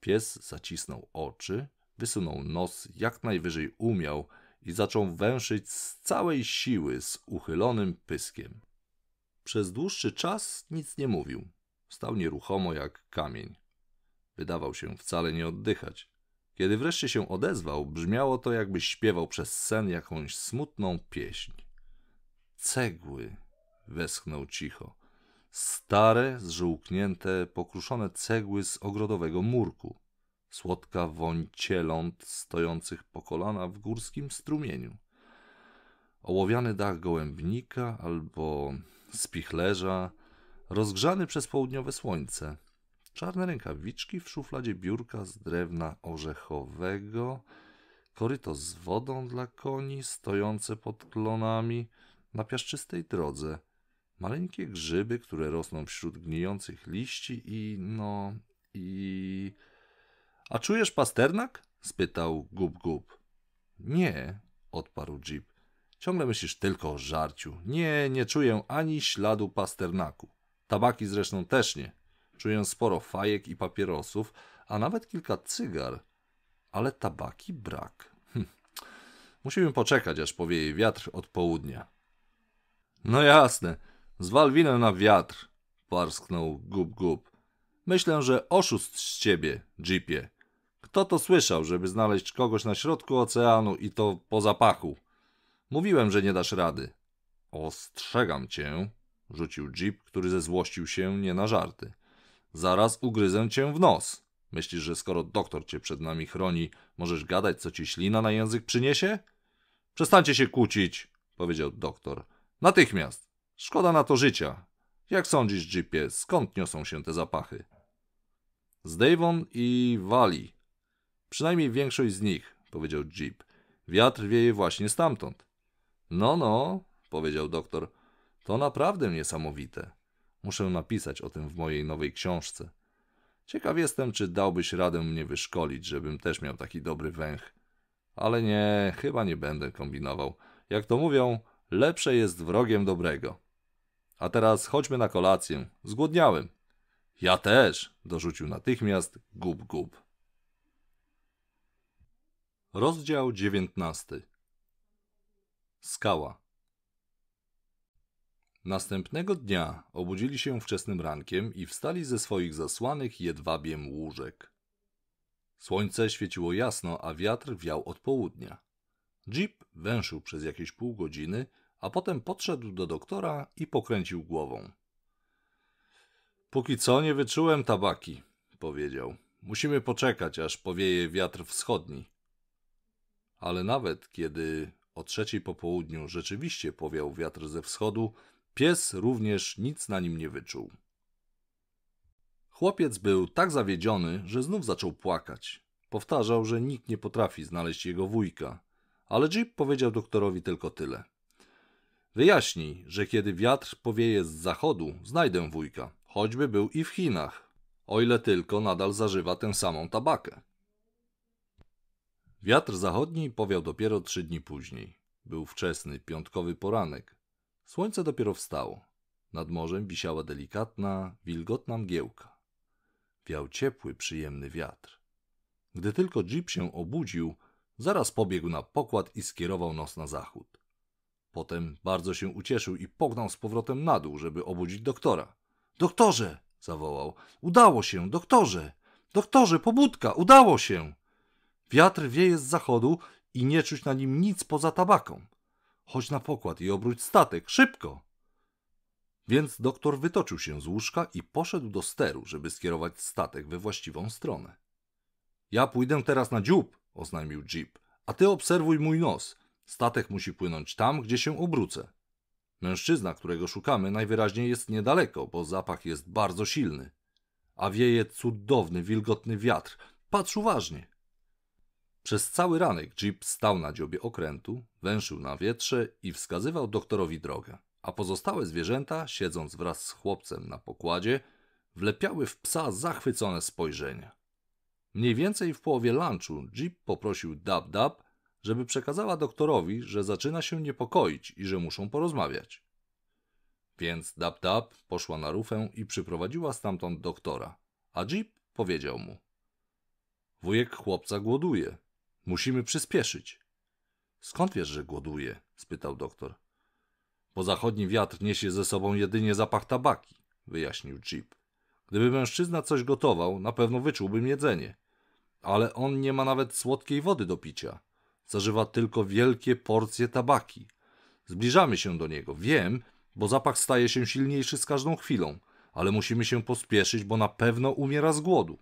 Pies zacisnął oczy, wysunął nos jak najwyżej umiał i zaczął węszyć z całej siły z uchylonym pyskiem. Przez dłuższy czas nic nie mówił. Stał nieruchomo jak kamień. Wydawał się wcale nie oddychać. Kiedy wreszcie się odezwał, brzmiało to, jakby śpiewał przez sen jakąś smutną pieśń. Cegły, westchnął cicho. Stare, zżółknięte, pokruszone cegły z ogrodowego murku. Słodka woń cieląt stojących po kolana w górskim strumieniu. Ołowiany dach gołębnika albo spichlerza, rozgrzany przez południowe słońce. Czarne rękawiczki w szufladzie biurka z drewna orzechowego, koryto z wodą dla koni stojące pod klonami na piaszczystej drodze, maleńkie grzyby, które rosną wśród gnijących liści i no i... A czujesz pasternak? spytał Gub Gub. Nie, odparł Jeep. Ciągle myślisz tylko o żarciu. Nie, nie czuję ani śladu pasternaku. Tabaki zresztą też nie. Czuję sporo fajek i papierosów, a nawet kilka cygar. Ale tabaki brak. Hm. Musimy poczekać, aż powieje wiatr od południa. No jasne, zwal winę na wiatr, parsknął Gub Gub. Myślę, że oszust z ciebie, Jeepie. Kto to słyszał, żeby znaleźć kogoś na środku oceanu i to po zapachu? Mówiłem, że nie dasz rady. Ostrzegam cię, rzucił Jeep, który zezłościł się nie na żarty. Zaraz ugryzę cię w nos. Myślisz, że skoro doktor cię przed nami chroni, możesz gadać, co ci ślina na język przyniesie? Przestańcie się kłócić, powiedział doktor. Natychmiast. Szkoda na to życia. Jak sądzisz, Jeepie, skąd niosą się te zapachy? Z Davon i Wali. Przynajmniej większość z nich, powiedział Jeep. Wiatr wieje właśnie stamtąd. No, no, powiedział doktor. To naprawdę niesamowite. Muszę napisać o tym w mojej nowej książce. Ciekaw jestem, czy dałbyś radę mnie wyszkolić, żebym też miał taki dobry węch. Ale nie, chyba nie będę kombinował. Jak to mówią, lepsze jest wrogiem dobrego. A teraz chodźmy na kolację. Zgłodniałem. Ja też, dorzucił natychmiast gub gub. Rozdział dziewiętnasty. Skała. Następnego dnia obudzili się wczesnym rankiem i wstali ze swoich zasłanych jedwabiem łóżek. Słońce świeciło jasno, a wiatr wiał od południa. Jeep węszył przez jakieś pół godziny, a potem podszedł do doktora i pokręcił głową. Póki co nie wyczułem tabaki, powiedział. Musimy poczekać, aż powieje wiatr wschodni. Ale nawet kiedy o trzeciej po południu rzeczywiście powiał wiatr ze wschodu, pies również nic na nim nie wyczuł. Chłopiec był tak zawiedziony, że znów zaczął płakać. Powtarzał, że nikt nie potrafi znaleźć jego wujka, ale Jeep powiedział doktorowi tylko tyle. Wyjaśnij, że kiedy wiatr powieje z zachodu, znajdę wujka, choćby był i w Chinach, o ile tylko nadal zażywa tę samą tabakę. Wiatr zachodni powiał dopiero trzy dni później. Był wczesny, piątkowy poranek. Słońce dopiero wstało. Nad morzem wisiała delikatna, wilgotna mgiełka. Wiał ciepły, przyjemny wiatr. Gdy tylko Jeep się obudził, zaraz pobiegł na pokład i skierował nos na zachód. Potem bardzo się ucieszył i pognał z powrotem na dół, żeby obudzić doktora. Doktorze! zawołał. Udało się, doktorze! Doktorze, pobudka, udało się! Wiatr wieje z zachodu i nie czuć na nim nic poza tabaką. Chodź na pokład i obróć statek, szybko! Więc doktor wytoczył się z łóżka i poszedł do steru, żeby skierować statek we właściwą stronę. Ja pójdę teraz na dziób, oznajmił Jeep, a ty obserwuj mój nos. Statek musi płynąć tam, gdzie się obrócę. Mężczyzna, którego szukamy, najwyraźniej jest niedaleko, bo zapach jest bardzo silny. a wieje cudowny, wilgotny wiatr. Patrz uważnie. Przez cały ranek Jeep stał na dziobie okrętu, węszył na wietrze i wskazywał doktorowi drogę, a pozostałe zwierzęta, siedząc wraz z chłopcem na pokładzie, wlepiały w psa zachwycone spojrzenia. Mniej więcej w połowie lunchu Jeep poprosił Dab Dab, żeby przekazała doktorowi, że zaczyna się niepokoić i że muszą porozmawiać. Więc Dab Dab poszła na rufę i przyprowadziła stamtąd doktora, a Jeep powiedział mu: Wujek chłopca głoduje. Musimy przyspieszyć. Skąd wiesz, że głoduje? spytał doktor. Bo zachodni wiatr niesie ze sobą jedynie zapach tabaki, wyjaśnił Jeep. Gdyby mężczyzna coś gotował, na pewno wyczułbym jedzenie. Ale on nie ma nawet słodkiej wody do picia. Zażywa tylko wielkie porcje tabaki. Zbliżamy się do niego, wiem, bo zapach staje się silniejszy z każdą chwilą, ale musimy się pospieszyć, bo na pewno umiera z głodu.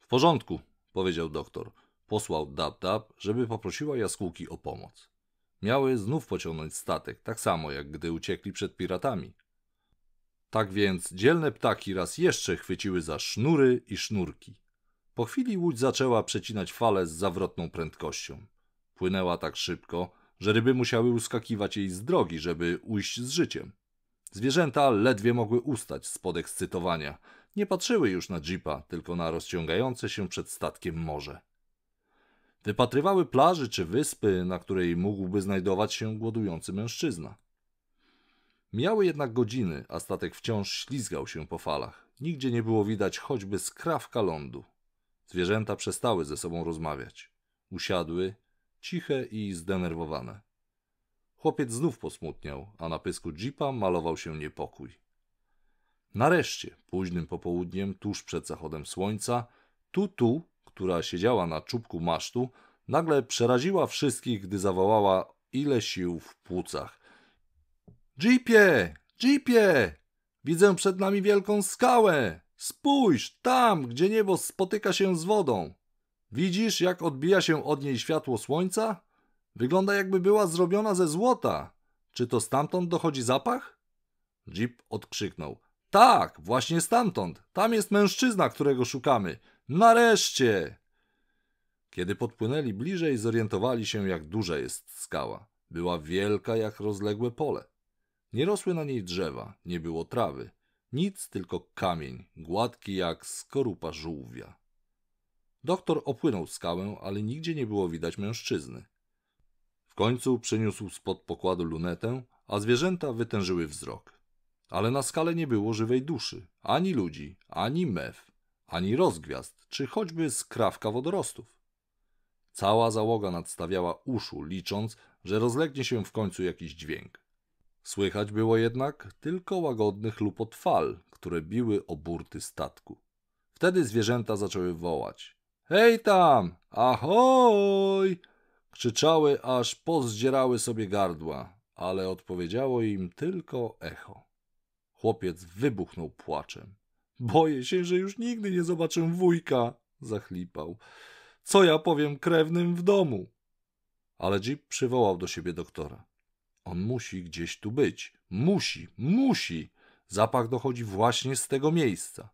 W porządku, powiedział doktor. Posłał Dab-Dab, żeby poprosiła jaskółki o pomoc. Miały znów pociągnąć statek, tak samo jak gdy uciekli przed piratami. Tak więc dzielne ptaki raz jeszcze chwyciły za sznury i sznurki. Po chwili łódź zaczęła przecinać fale z zawrotną prędkością. Płynęła tak szybko, że ryby musiały uskakiwać jej z drogi, żeby ujść z życiem. Zwierzęta ledwie mogły ustać z podekscytowania. Nie patrzyły już na jeepa, tylko na rozciągające się przed statkiem morze. Wypatrywały plaży czy wyspy, na której mógłby znajdować się głodujący mężczyzna. Miały jednak godziny, a statek wciąż ślizgał się po falach. Nigdzie nie było widać choćby skrawka lądu. Zwierzęta przestały ze sobą rozmawiać. Usiadły, ciche i zdenerwowane. Chłopiec znów posmutniał, a na pysku jeepa malował się niepokój. Nareszcie, późnym popołudniem, tuż przed zachodem słońca, Tutu, która siedziała na czubku masztu, nagle przeraziła wszystkich, gdy zawołała ile sił w płucach. Jeepie! Jeepie! Widzę przed nami wielką skałę! Spójrz, tam, gdzie niebo spotyka się z wodą. Widzisz, jak odbija się od niej światło słońca? Wygląda, jakby była zrobiona ze złota. Czy to stamtąd dochodzi zapach? Jeep odkrzyknął. Tak, właśnie stamtąd. Tam jest mężczyzna, którego szukamy. Nareszcie! Kiedy podpłynęli bliżej, zorientowali się, jak duża jest skała. Była wielka jak rozległe pole. Nie rosły na niej drzewa, nie było trawy. Nic, tylko kamień, gładki jak skorupa żółwia. Doktor opłynął skałę, ale nigdzie nie było widać mężczyzny. W końcu przyniósł spod pokładu lunetę, a zwierzęta wytężyły wzrok. Ale na skale nie było żywej duszy, ani ludzi, ani mew, ani rozgwiazd, czy choćby skrawka wodorostów. Cała załoga nadstawiała uszu, licząc, że rozlegnie się w końcu jakiś dźwięk. Słychać było jednak tylko łagodny chlupot fal, które biły o burty statku. Wtedy zwierzęta zaczęły wołać. Hej tam! Ahoj! Krzyczały, aż pozdzierały sobie gardła, ale odpowiedziało im tylko echo. Chłopiec wybuchnął płaczem. Boję się, że już nigdy nie zobaczę wujka, zachlipał. Co ja powiem krewnym w domu? Ale Jeep przywołał do siebie doktora. On musi gdzieś tu być. Musi, musi. Zapach dochodzi właśnie z tego miejsca.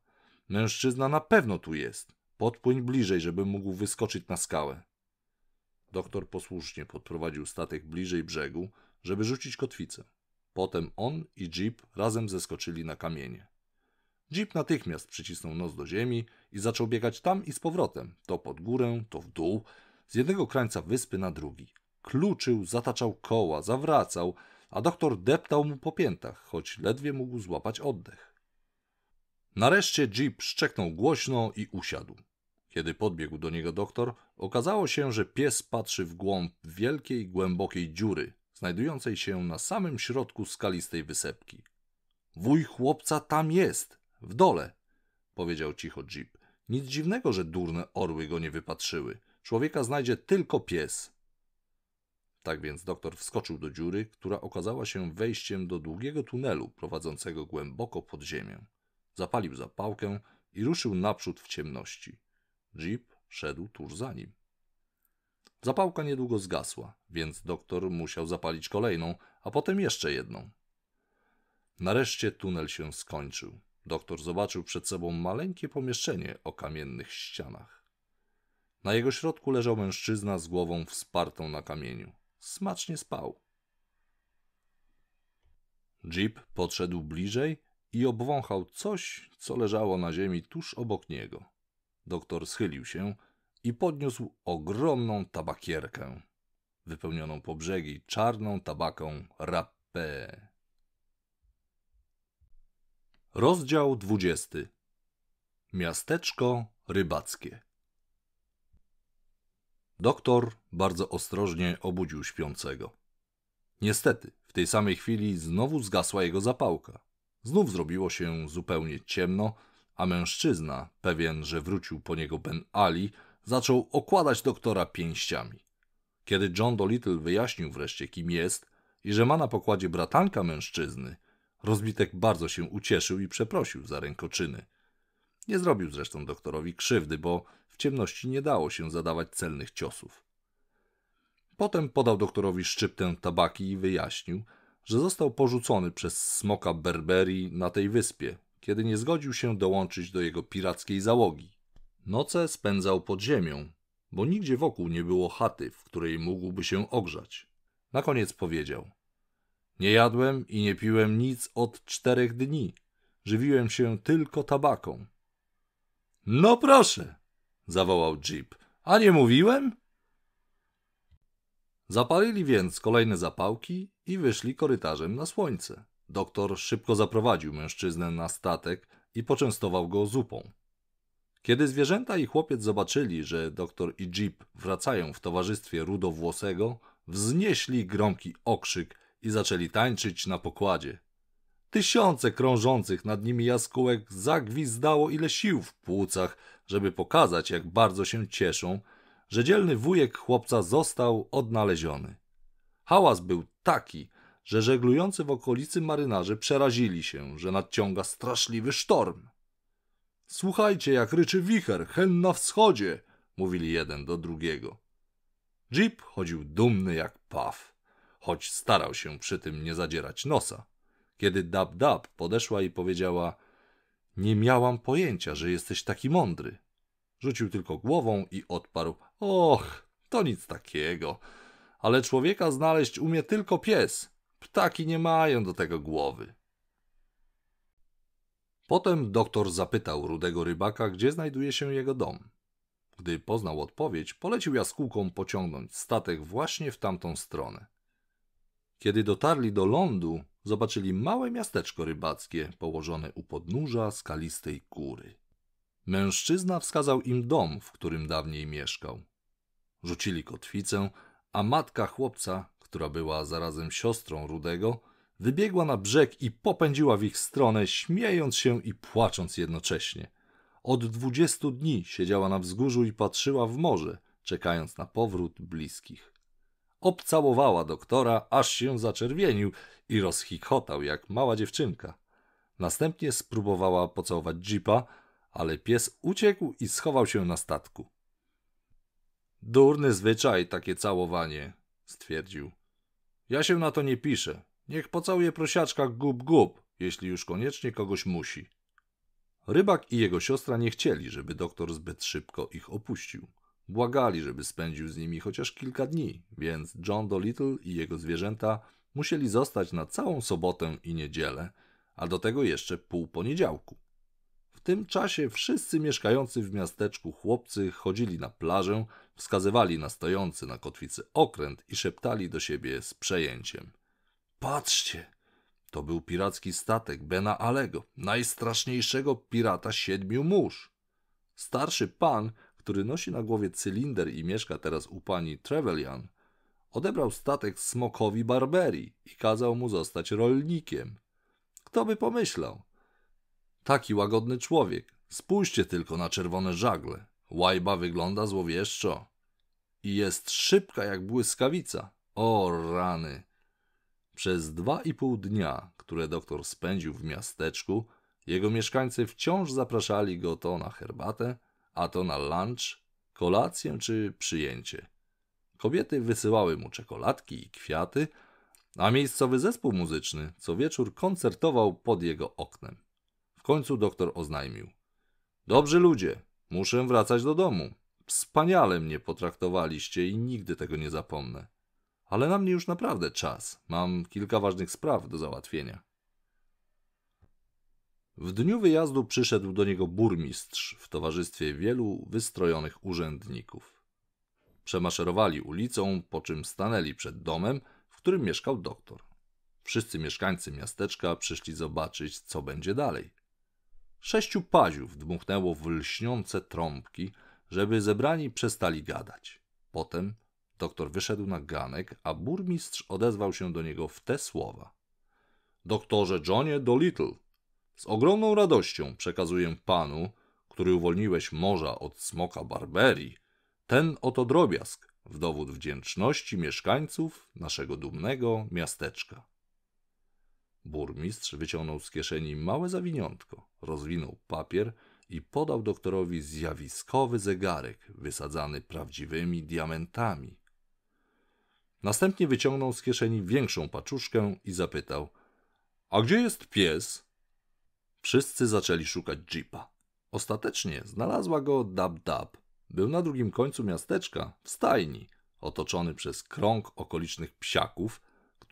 Mężczyzna na pewno tu jest. Podpłyń bliżej, żeby mógł wyskoczyć na skałę. Doktor posłusznie podprowadził statek bliżej brzegu, żeby rzucić kotwicę. Potem on i Jeep razem zeskoczyli na kamienie. Jeep natychmiast przycisnął nos do ziemi i zaczął biegać tam i z powrotem, to pod górę, to w dół, z jednego krańca wyspy na drugi. Kluczył, zataczał koła, zawracał, a doktor deptał mu po piętach, choć ledwie mógł złapać oddech. Nareszcie Jeep szczeknął głośno i usiadł. Kiedy podbiegł do niego doktor, okazało się, że pies patrzy w głąb wielkiej, głębokiej dziury, znajdującej się na samym środku skalistej wysepki. Wuj chłopca tam jest, w dole, powiedział cicho Jeep. Nic dziwnego, że durne orły go nie wypatrzyły. Człowieka znajdzie tylko pies. Tak więc doktor wskoczył do dziury, która okazała się wejściem do długiego tunelu prowadzącego głęboko pod ziemię. Zapalił zapałkę i ruszył naprzód w ciemności. Jeep szedł tuż za nim. Zapałka niedługo zgasła, więc doktor musiał zapalić kolejną, a potem jeszcze jedną. Nareszcie tunel się skończył. Doktor zobaczył przed sobą maleńkie pomieszczenie o kamiennych ścianach. Na jego środku leżał mężczyzna z głową wspartą na kamieniu. Smacznie spał. Jeep podszedł bliżej i obwąchał coś, co leżało na ziemi tuż obok niego. Doktor schylił się i podniósł ogromną tabakierkę, wypełnioną po brzegi czarną tabaką rapé. Rozdział 20. Miasteczko rybackie. Doktor bardzo ostrożnie obudził śpiącego. Niestety, w tej samej chwili znowu zgasła jego zapałka. Znów zrobiło się zupełnie ciemno, a mężczyzna, pewien, że wrócił po niego Ben Ali, zaczął okładać doktora pięściami. Kiedy John Dolittle wyjaśnił wreszcie, kim jest i że ma na pokładzie bratanka mężczyzny, rozbitek bardzo się ucieszył i przeprosił za rękoczyny. Nie zrobił zresztą doktorowi krzywdy, bo w ciemności nie dało się zadawać celnych ciosów. Potem podał doktorowi szczyptę tabaki i wyjaśnił, że został porzucony przez smoka Berberii na tej wyspie, kiedy nie zgodził się dołączyć do jego pirackiej załogi. Noce spędzał pod ziemią, bo nigdzie wokół nie było chaty, w której mógłby się ogrzać. Na koniec powiedział: Nie jadłem i nie piłem nic od czterech dni. Żywiłem się tylko tabaką. No proszę, zawołał Jeep. A nie mówiłem? Zapalili więc kolejne zapałki i wyszli korytarzem na słońce. Doktor szybko zaprowadził mężczyznę na statek i poczęstował go zupą. Kiedy zwierzęta i chłopiec zobaczyli, że doktor i Jeep wracają w towarzystwie rudowłosego, wznieśli gromki okrzyk i zaczęli tańczyć na pokładzie. Tysiące krążących nad nimi jaskółek zagwizdało ile sił w płucach, żeby pokazać, jak bardzo się cieszą, że dzielny wujek chłopca został odnaleziony. Hałas był taki, że żeglujący w okolicy marynarze przerazili się, że nadciąga straszliwy sztorm. Słuchajcie, jak ryczy wicher, hen na wschodzie, mówili jeden do drugiego. Jeep chodził dumny jak paw, choć starał się przy tym nie zadzierać nosa. Kiedy Dab Dab podeszła i powiedziała: Nie miałam pojęcia, że jesteś taki mądry. Rzucił tylko głową i odparł: Och, to nic takiego. Ale człowieka znaleźć umie tylko pies. Ptaki nie mają do tego głowy. Potem doktor zapytał rudego rybaka, gdzie znajduje się jego dom. Gdy poznał odpowiedź, polecił jaskółką pociągnąć statek właśnie w tamtą stronę. Kiedy dotarli do lądu, zobaczyli małe miasteczko rybackie położone u podnóża skalistej góry. Mężczyzna wskazał im dom, w którym dawniej mieszkał. Rzucili kotwicę, a matka chłopca, która była zarazem siostrą Rudego, wybiegła na brzeg i popędziła w ich stronę, śmiejąc się i płacząc jednocześnie. Od dwudziestu dni siedziała na wzgórzu i patrzyła w morze, czekając na powrót bliskich. Obcałowała doktora, aż się zaczerwienił i rozchichotał jak mała dziewczynka. Następnie spróbowała pocałować jeepa, ale pies uciekł i schował się na statku. Durny zwyczaj takie całowanie, stwierdził. Ja się na to nie piszę. Niech pocałuje prosiaczka gub gub, jeśli już koniecznie kogoś musi. Rybak i jego siostra nie chcieli, żeby doktor zbyt szybko ich opuścił. Błagali, żeby spędził z nimi chociaż kilka dni, więc John Dolittle i jego zwierzęta musieli zostać na całą sobotę i niedzielę, a do tego jeszcze pół poniedziałku. Tym czasie wszyscy mieszkający w miasteczku chłopcy chodzili na plażę, wskazywali na stojący na kotwicy okręt i szeptali do siebie z przejęciem. Patrzcie, to był piracki statek Bena Alego, najstraszniejszego pirata siedmiu mórz. Starszy pan, który nosi na głowie cylinder i mieszka teraz u pani Trevelyan, odebrał statek smokowi Barberii i kazał mu zostać rolnikiem. Kto by pomyślał? Taki łagodny człowiek. Spójrzcie tylko na czerwone żagle. Łajba wygląda złowieszczo. I jest szybka jak błyskawica. O rany! Przez dwa i pół dnia, które doktor spędził w miasteczku, jego mieszkańcy wciąż zapraszali go to na herbatę, a to na lunch, kolację czy przyjęcie. Kobiety wysyłały mu czekoladki i kwiaty, a miejscowy zespół muzyczny co wieczór koncertował pod jego oknem. W końcu doktor oznajmił: Dobrzy ludzie, muszę wracać do domu. Wspaniale mnie potraktowaliście i nigdy tego nie zapomnę. Ale na mnie już naprawdę czas. Mam kilka ważnych spraw do załatwienia. W dniu wyjazdu przyszedł do niego burmistrz w towarzystwie wielu wystrojonych urzędników. Przemaszerowali ulicą, po czym stanęli przed domem, w którym mieszkał doktor. Wszyscy mieszkańcy miasteczka przyszli zobaczyć, co będzie dalej. Sześciu paziów dmuchnęło w lśniące trąbki, żeby zebrani przestali gadać. Potem doktor wyszedł na ganek, a burmistrz odezwał się do niego w te słowa. Doktorze Johnie Dolittle, z ogromną radością przekazuję panu, który uwolniłeś morza od smoka Barberii, ten oto drobiazg w dowód wdzięczności mieszkańców naszego dumnego miasteczka. Burmistrz wyciągnął z kieszeni małe zawiniątko, rozwinął papier i podał doktorowi zjawiskowy zegarek wysadzany prawdziwymi diamentami. Następnie wyciągnął z kieszeni większą paczuszkę i zapytał: A gdzie jest pies? Wszyscy zaczęli szukać jeepa. Ostatecznie znalazła go Dab Dab. Był na drugim końcu miasteczka, w stajni, otoczony przez krąg okolicznych psiaków,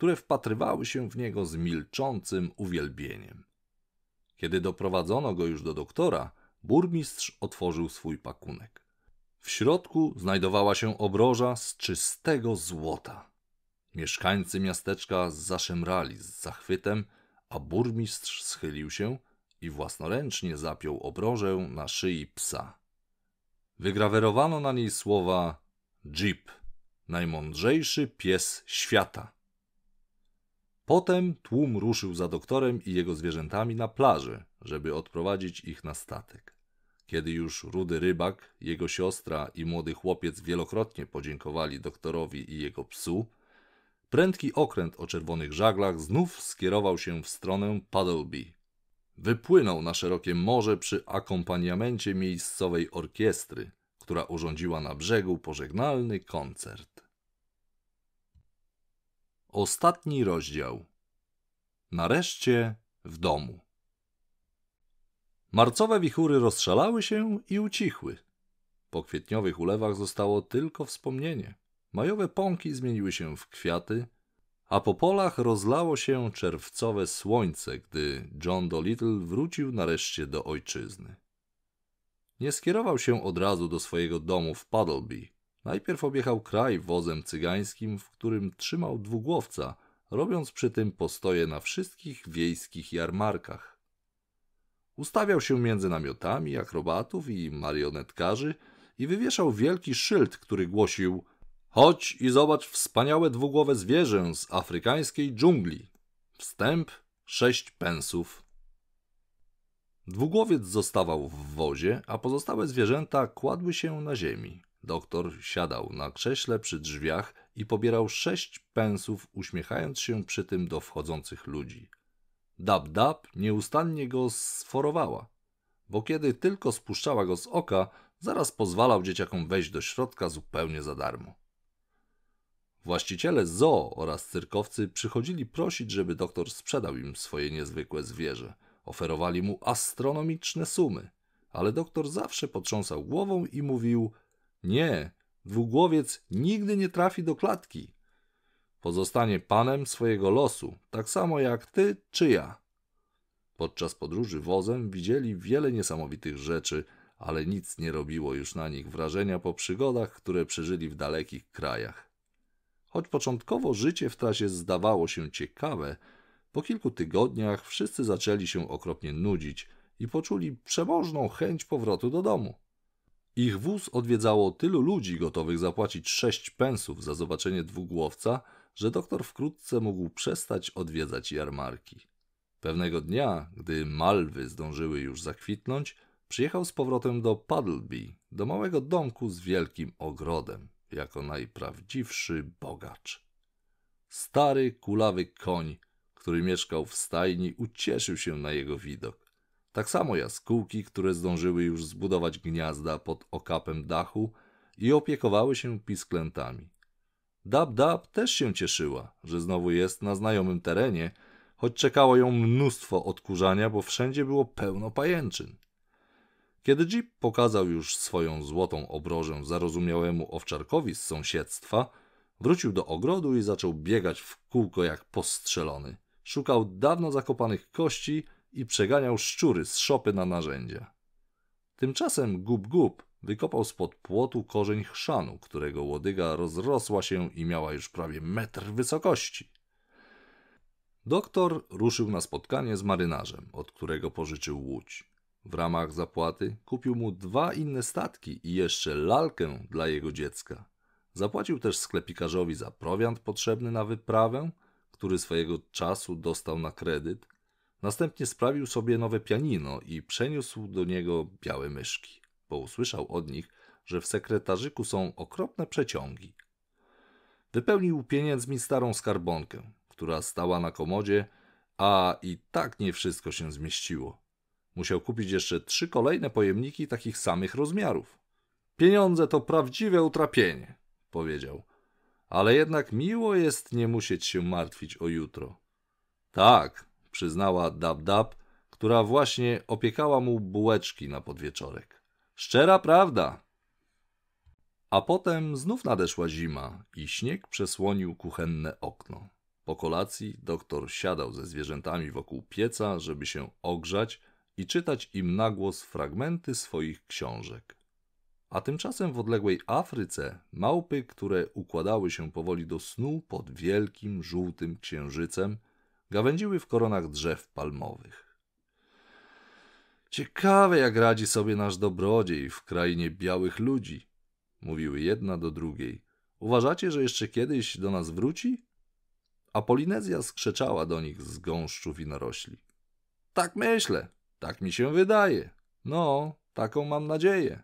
które wpatrywały się w niego z milczącym uwielbieniem. Kiedy doprowadzono go już do doktora, burmistrz otworzył swój pakunek. W środku znajdowała się obroża z czystego złota. Mieszkańcy miasteczka zaszemrali z zachwytem, a burmistrz schylił się i własnoręcznie zapiął obrożę na szyi psa. Wygrawerowano na niej słowa Jeep, najmądrzejszy pies świata. Potem tłum ruszył za doktorem i jego zwierzętami na plażę, żeby odprowadzić ich na statek. Kiedy już rudy rybak, jego siostra i młody chłopiec wielokrotnie podziękowali doktorowi i jego psu, prędki okręt o czerwonych żaglach znów skierował się w stronę Puddleby. Wypłynął na szerokie morze przy akompaniamencie miejscowej orkiestry, która urządziła na brzegu pożegnalny koncert. Ostatni rozdział. Nareszcie w domu. Marcowe wichury rozszalały się i ucichły. Po kwietniowych ulewach zostało tylko wspomnienie. Majowe pąki zmieniły się w kwiaty, a po polach rozlało się czerwcowe słońce, gdy John Dolittle wrócił nareszcie do ojczyzny. Nie skierował się od razu do swojego domu w Puddleby. Najpierw objechał kraj wozem cygańskim, w którym trzymał dwugłowca, robiąc przy tym postoje na wszystkich wiejskich jarmarkach. Ustawiał się między namiotami akrobatów i marionetkarzy i wywieszał wielki szyld, który głosił Chodź i zobacz wspaniałe dwugłowe zwierzę z afrykańskiej dżungli. Wstęp sześć pensów. Dwugłowiec zostawał w wozie, a pozostałe zwierzęta kładły się na ziemi. Doktor siadał na krześle przy drzwiach i pobierał sześć pensów, uśmiechając się przy tym do wchodzących ludzi. Dab-dab nieustannie go sforowała, bo kiedy tylko spuszczała go z oka, zaraz pozwalał dzieciakom wejść do środka zupełnie za darmo. Właściciele zoo oraz cyrkowcy przychodzili prosić, żeby doktor sprzedał im swoje niezwykłe zwierzę. Oferowali mu astronomiczne sumy, ale doktor zawsze potrząsał głową i mówił: Nie, dwugłowiec nigdy nie trafi do klatki. Pozostanie panem swojego losu, tak samo jak ty czy ja. Podczas podróży wozem widzieli wiele niesamowitych rzeczy, ale nic nie robiło już na nich wrażenia po przygodach, które przeżyli w dalekich krajach. Choć początkowo życie w trasie zdawało się ciekawe, po kilku tygodniach wszyscy zaczęli się okropnie nudzić i poczuli przemożną chęć powrotu do domu. Ich wóz odwiedzało tylu ludzi gotowych zapłacić sześć pensów za zobaczenie dwugłowca, że doktor wkrótce mógł przestać odwiedzać jarmarki. Pewnego dnia, gdy malwy zdążyły już zakwitnąć, przyjechał z powrotem do Puddleby, do małego domku z wielkim ogrodem jako najprawdziwszy bogacz. Stary, kulawy koń, który mieszkał w stajni, ucieszył się na jego widok. Tak samo jaskółki, które zdążyły już zbudować gniazda pod okapem dachu i opiekowały się pisklętami. Dab Dab też się cieszyła, że znowu jest na znajomym terenie, choć czekało ją mnóstwo odkurzania, bo wszędzie było pełno pajęczyn. Kiedy Jeep pokazał już swoją złotą obrożę zarozumiałemu owczarkowi z sąsiedztwa, wrócił do ogrodu i zaczął biegać w kółko jak postrzelony. Szukał dawno zakopanych kości i przeganiał szczury z szopy na narzędzia. Tymczasem Gub Gub wykopał spod płotu korzeń chrzanu, którego łodyga rozrosła się i miała już prawie metr wysokości. Doktor ruszył na spotkanie z marynarzem, od którego pożyczył łódź. W ramach zapłaty kupił mu dwa inne statki i jeszcze lalkę dla jego dziecka. Zapłacił też sklepikarzowi za prowiant potrzebny na wyprawę, który swojego czasu dostał na kredyt. Następnie sprawił sobie nowe pianino i przeniósł do niego białe myszki, bo usłyszał od nich, że w sekretarzyku są okropne przeciągi. Wypełnił pieniędzmi starą skarbonkę, która stała na komodzie, a i tak nie wszystko się zmieściło. Musiał kupić jeszcze trzy kolejne pojemniki takich samych rozmiarów. Pieniądze to prawdziwe utrapienie, powiedział. Ale jednak miło jest nie musieć się martwić o jutro. Tak, przyznała Dab Dab, która właśnie opiekała mu bułeczki na podwieczorek. Szczera prawda. A potem znów nadeszła zima i śnieg przesłonił kuchenne okno. Po kolacji doktor siadał ze zwierzętami wokół pieca, żeby się ogrzać i czytać im na głos fragmenty swoich książek. A tymczasem w odległej Afryce małpy, które układały się powoli do snu pod wielkim, żółtym księżycem, gawędziły w koronach drzew palmowych. Ciekawe, jak radzi sobie nasz dobrodziej w krainie białych ludzi, mówiły jedna do drugiej. Uważacie, że jeszcze kiedyś do nas wróci? A Polinezja skrzeczała do nich z gąszczu winorośli. Tak myślę, tak mi się wydaje. No, taką mam nadzieję.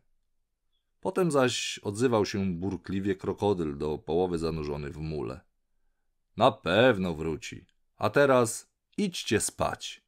Potem zaś odzywał się burkliwie krokodyl do połowy zanurzony w mule. Na pewno wróci. A teraz idźcie spać.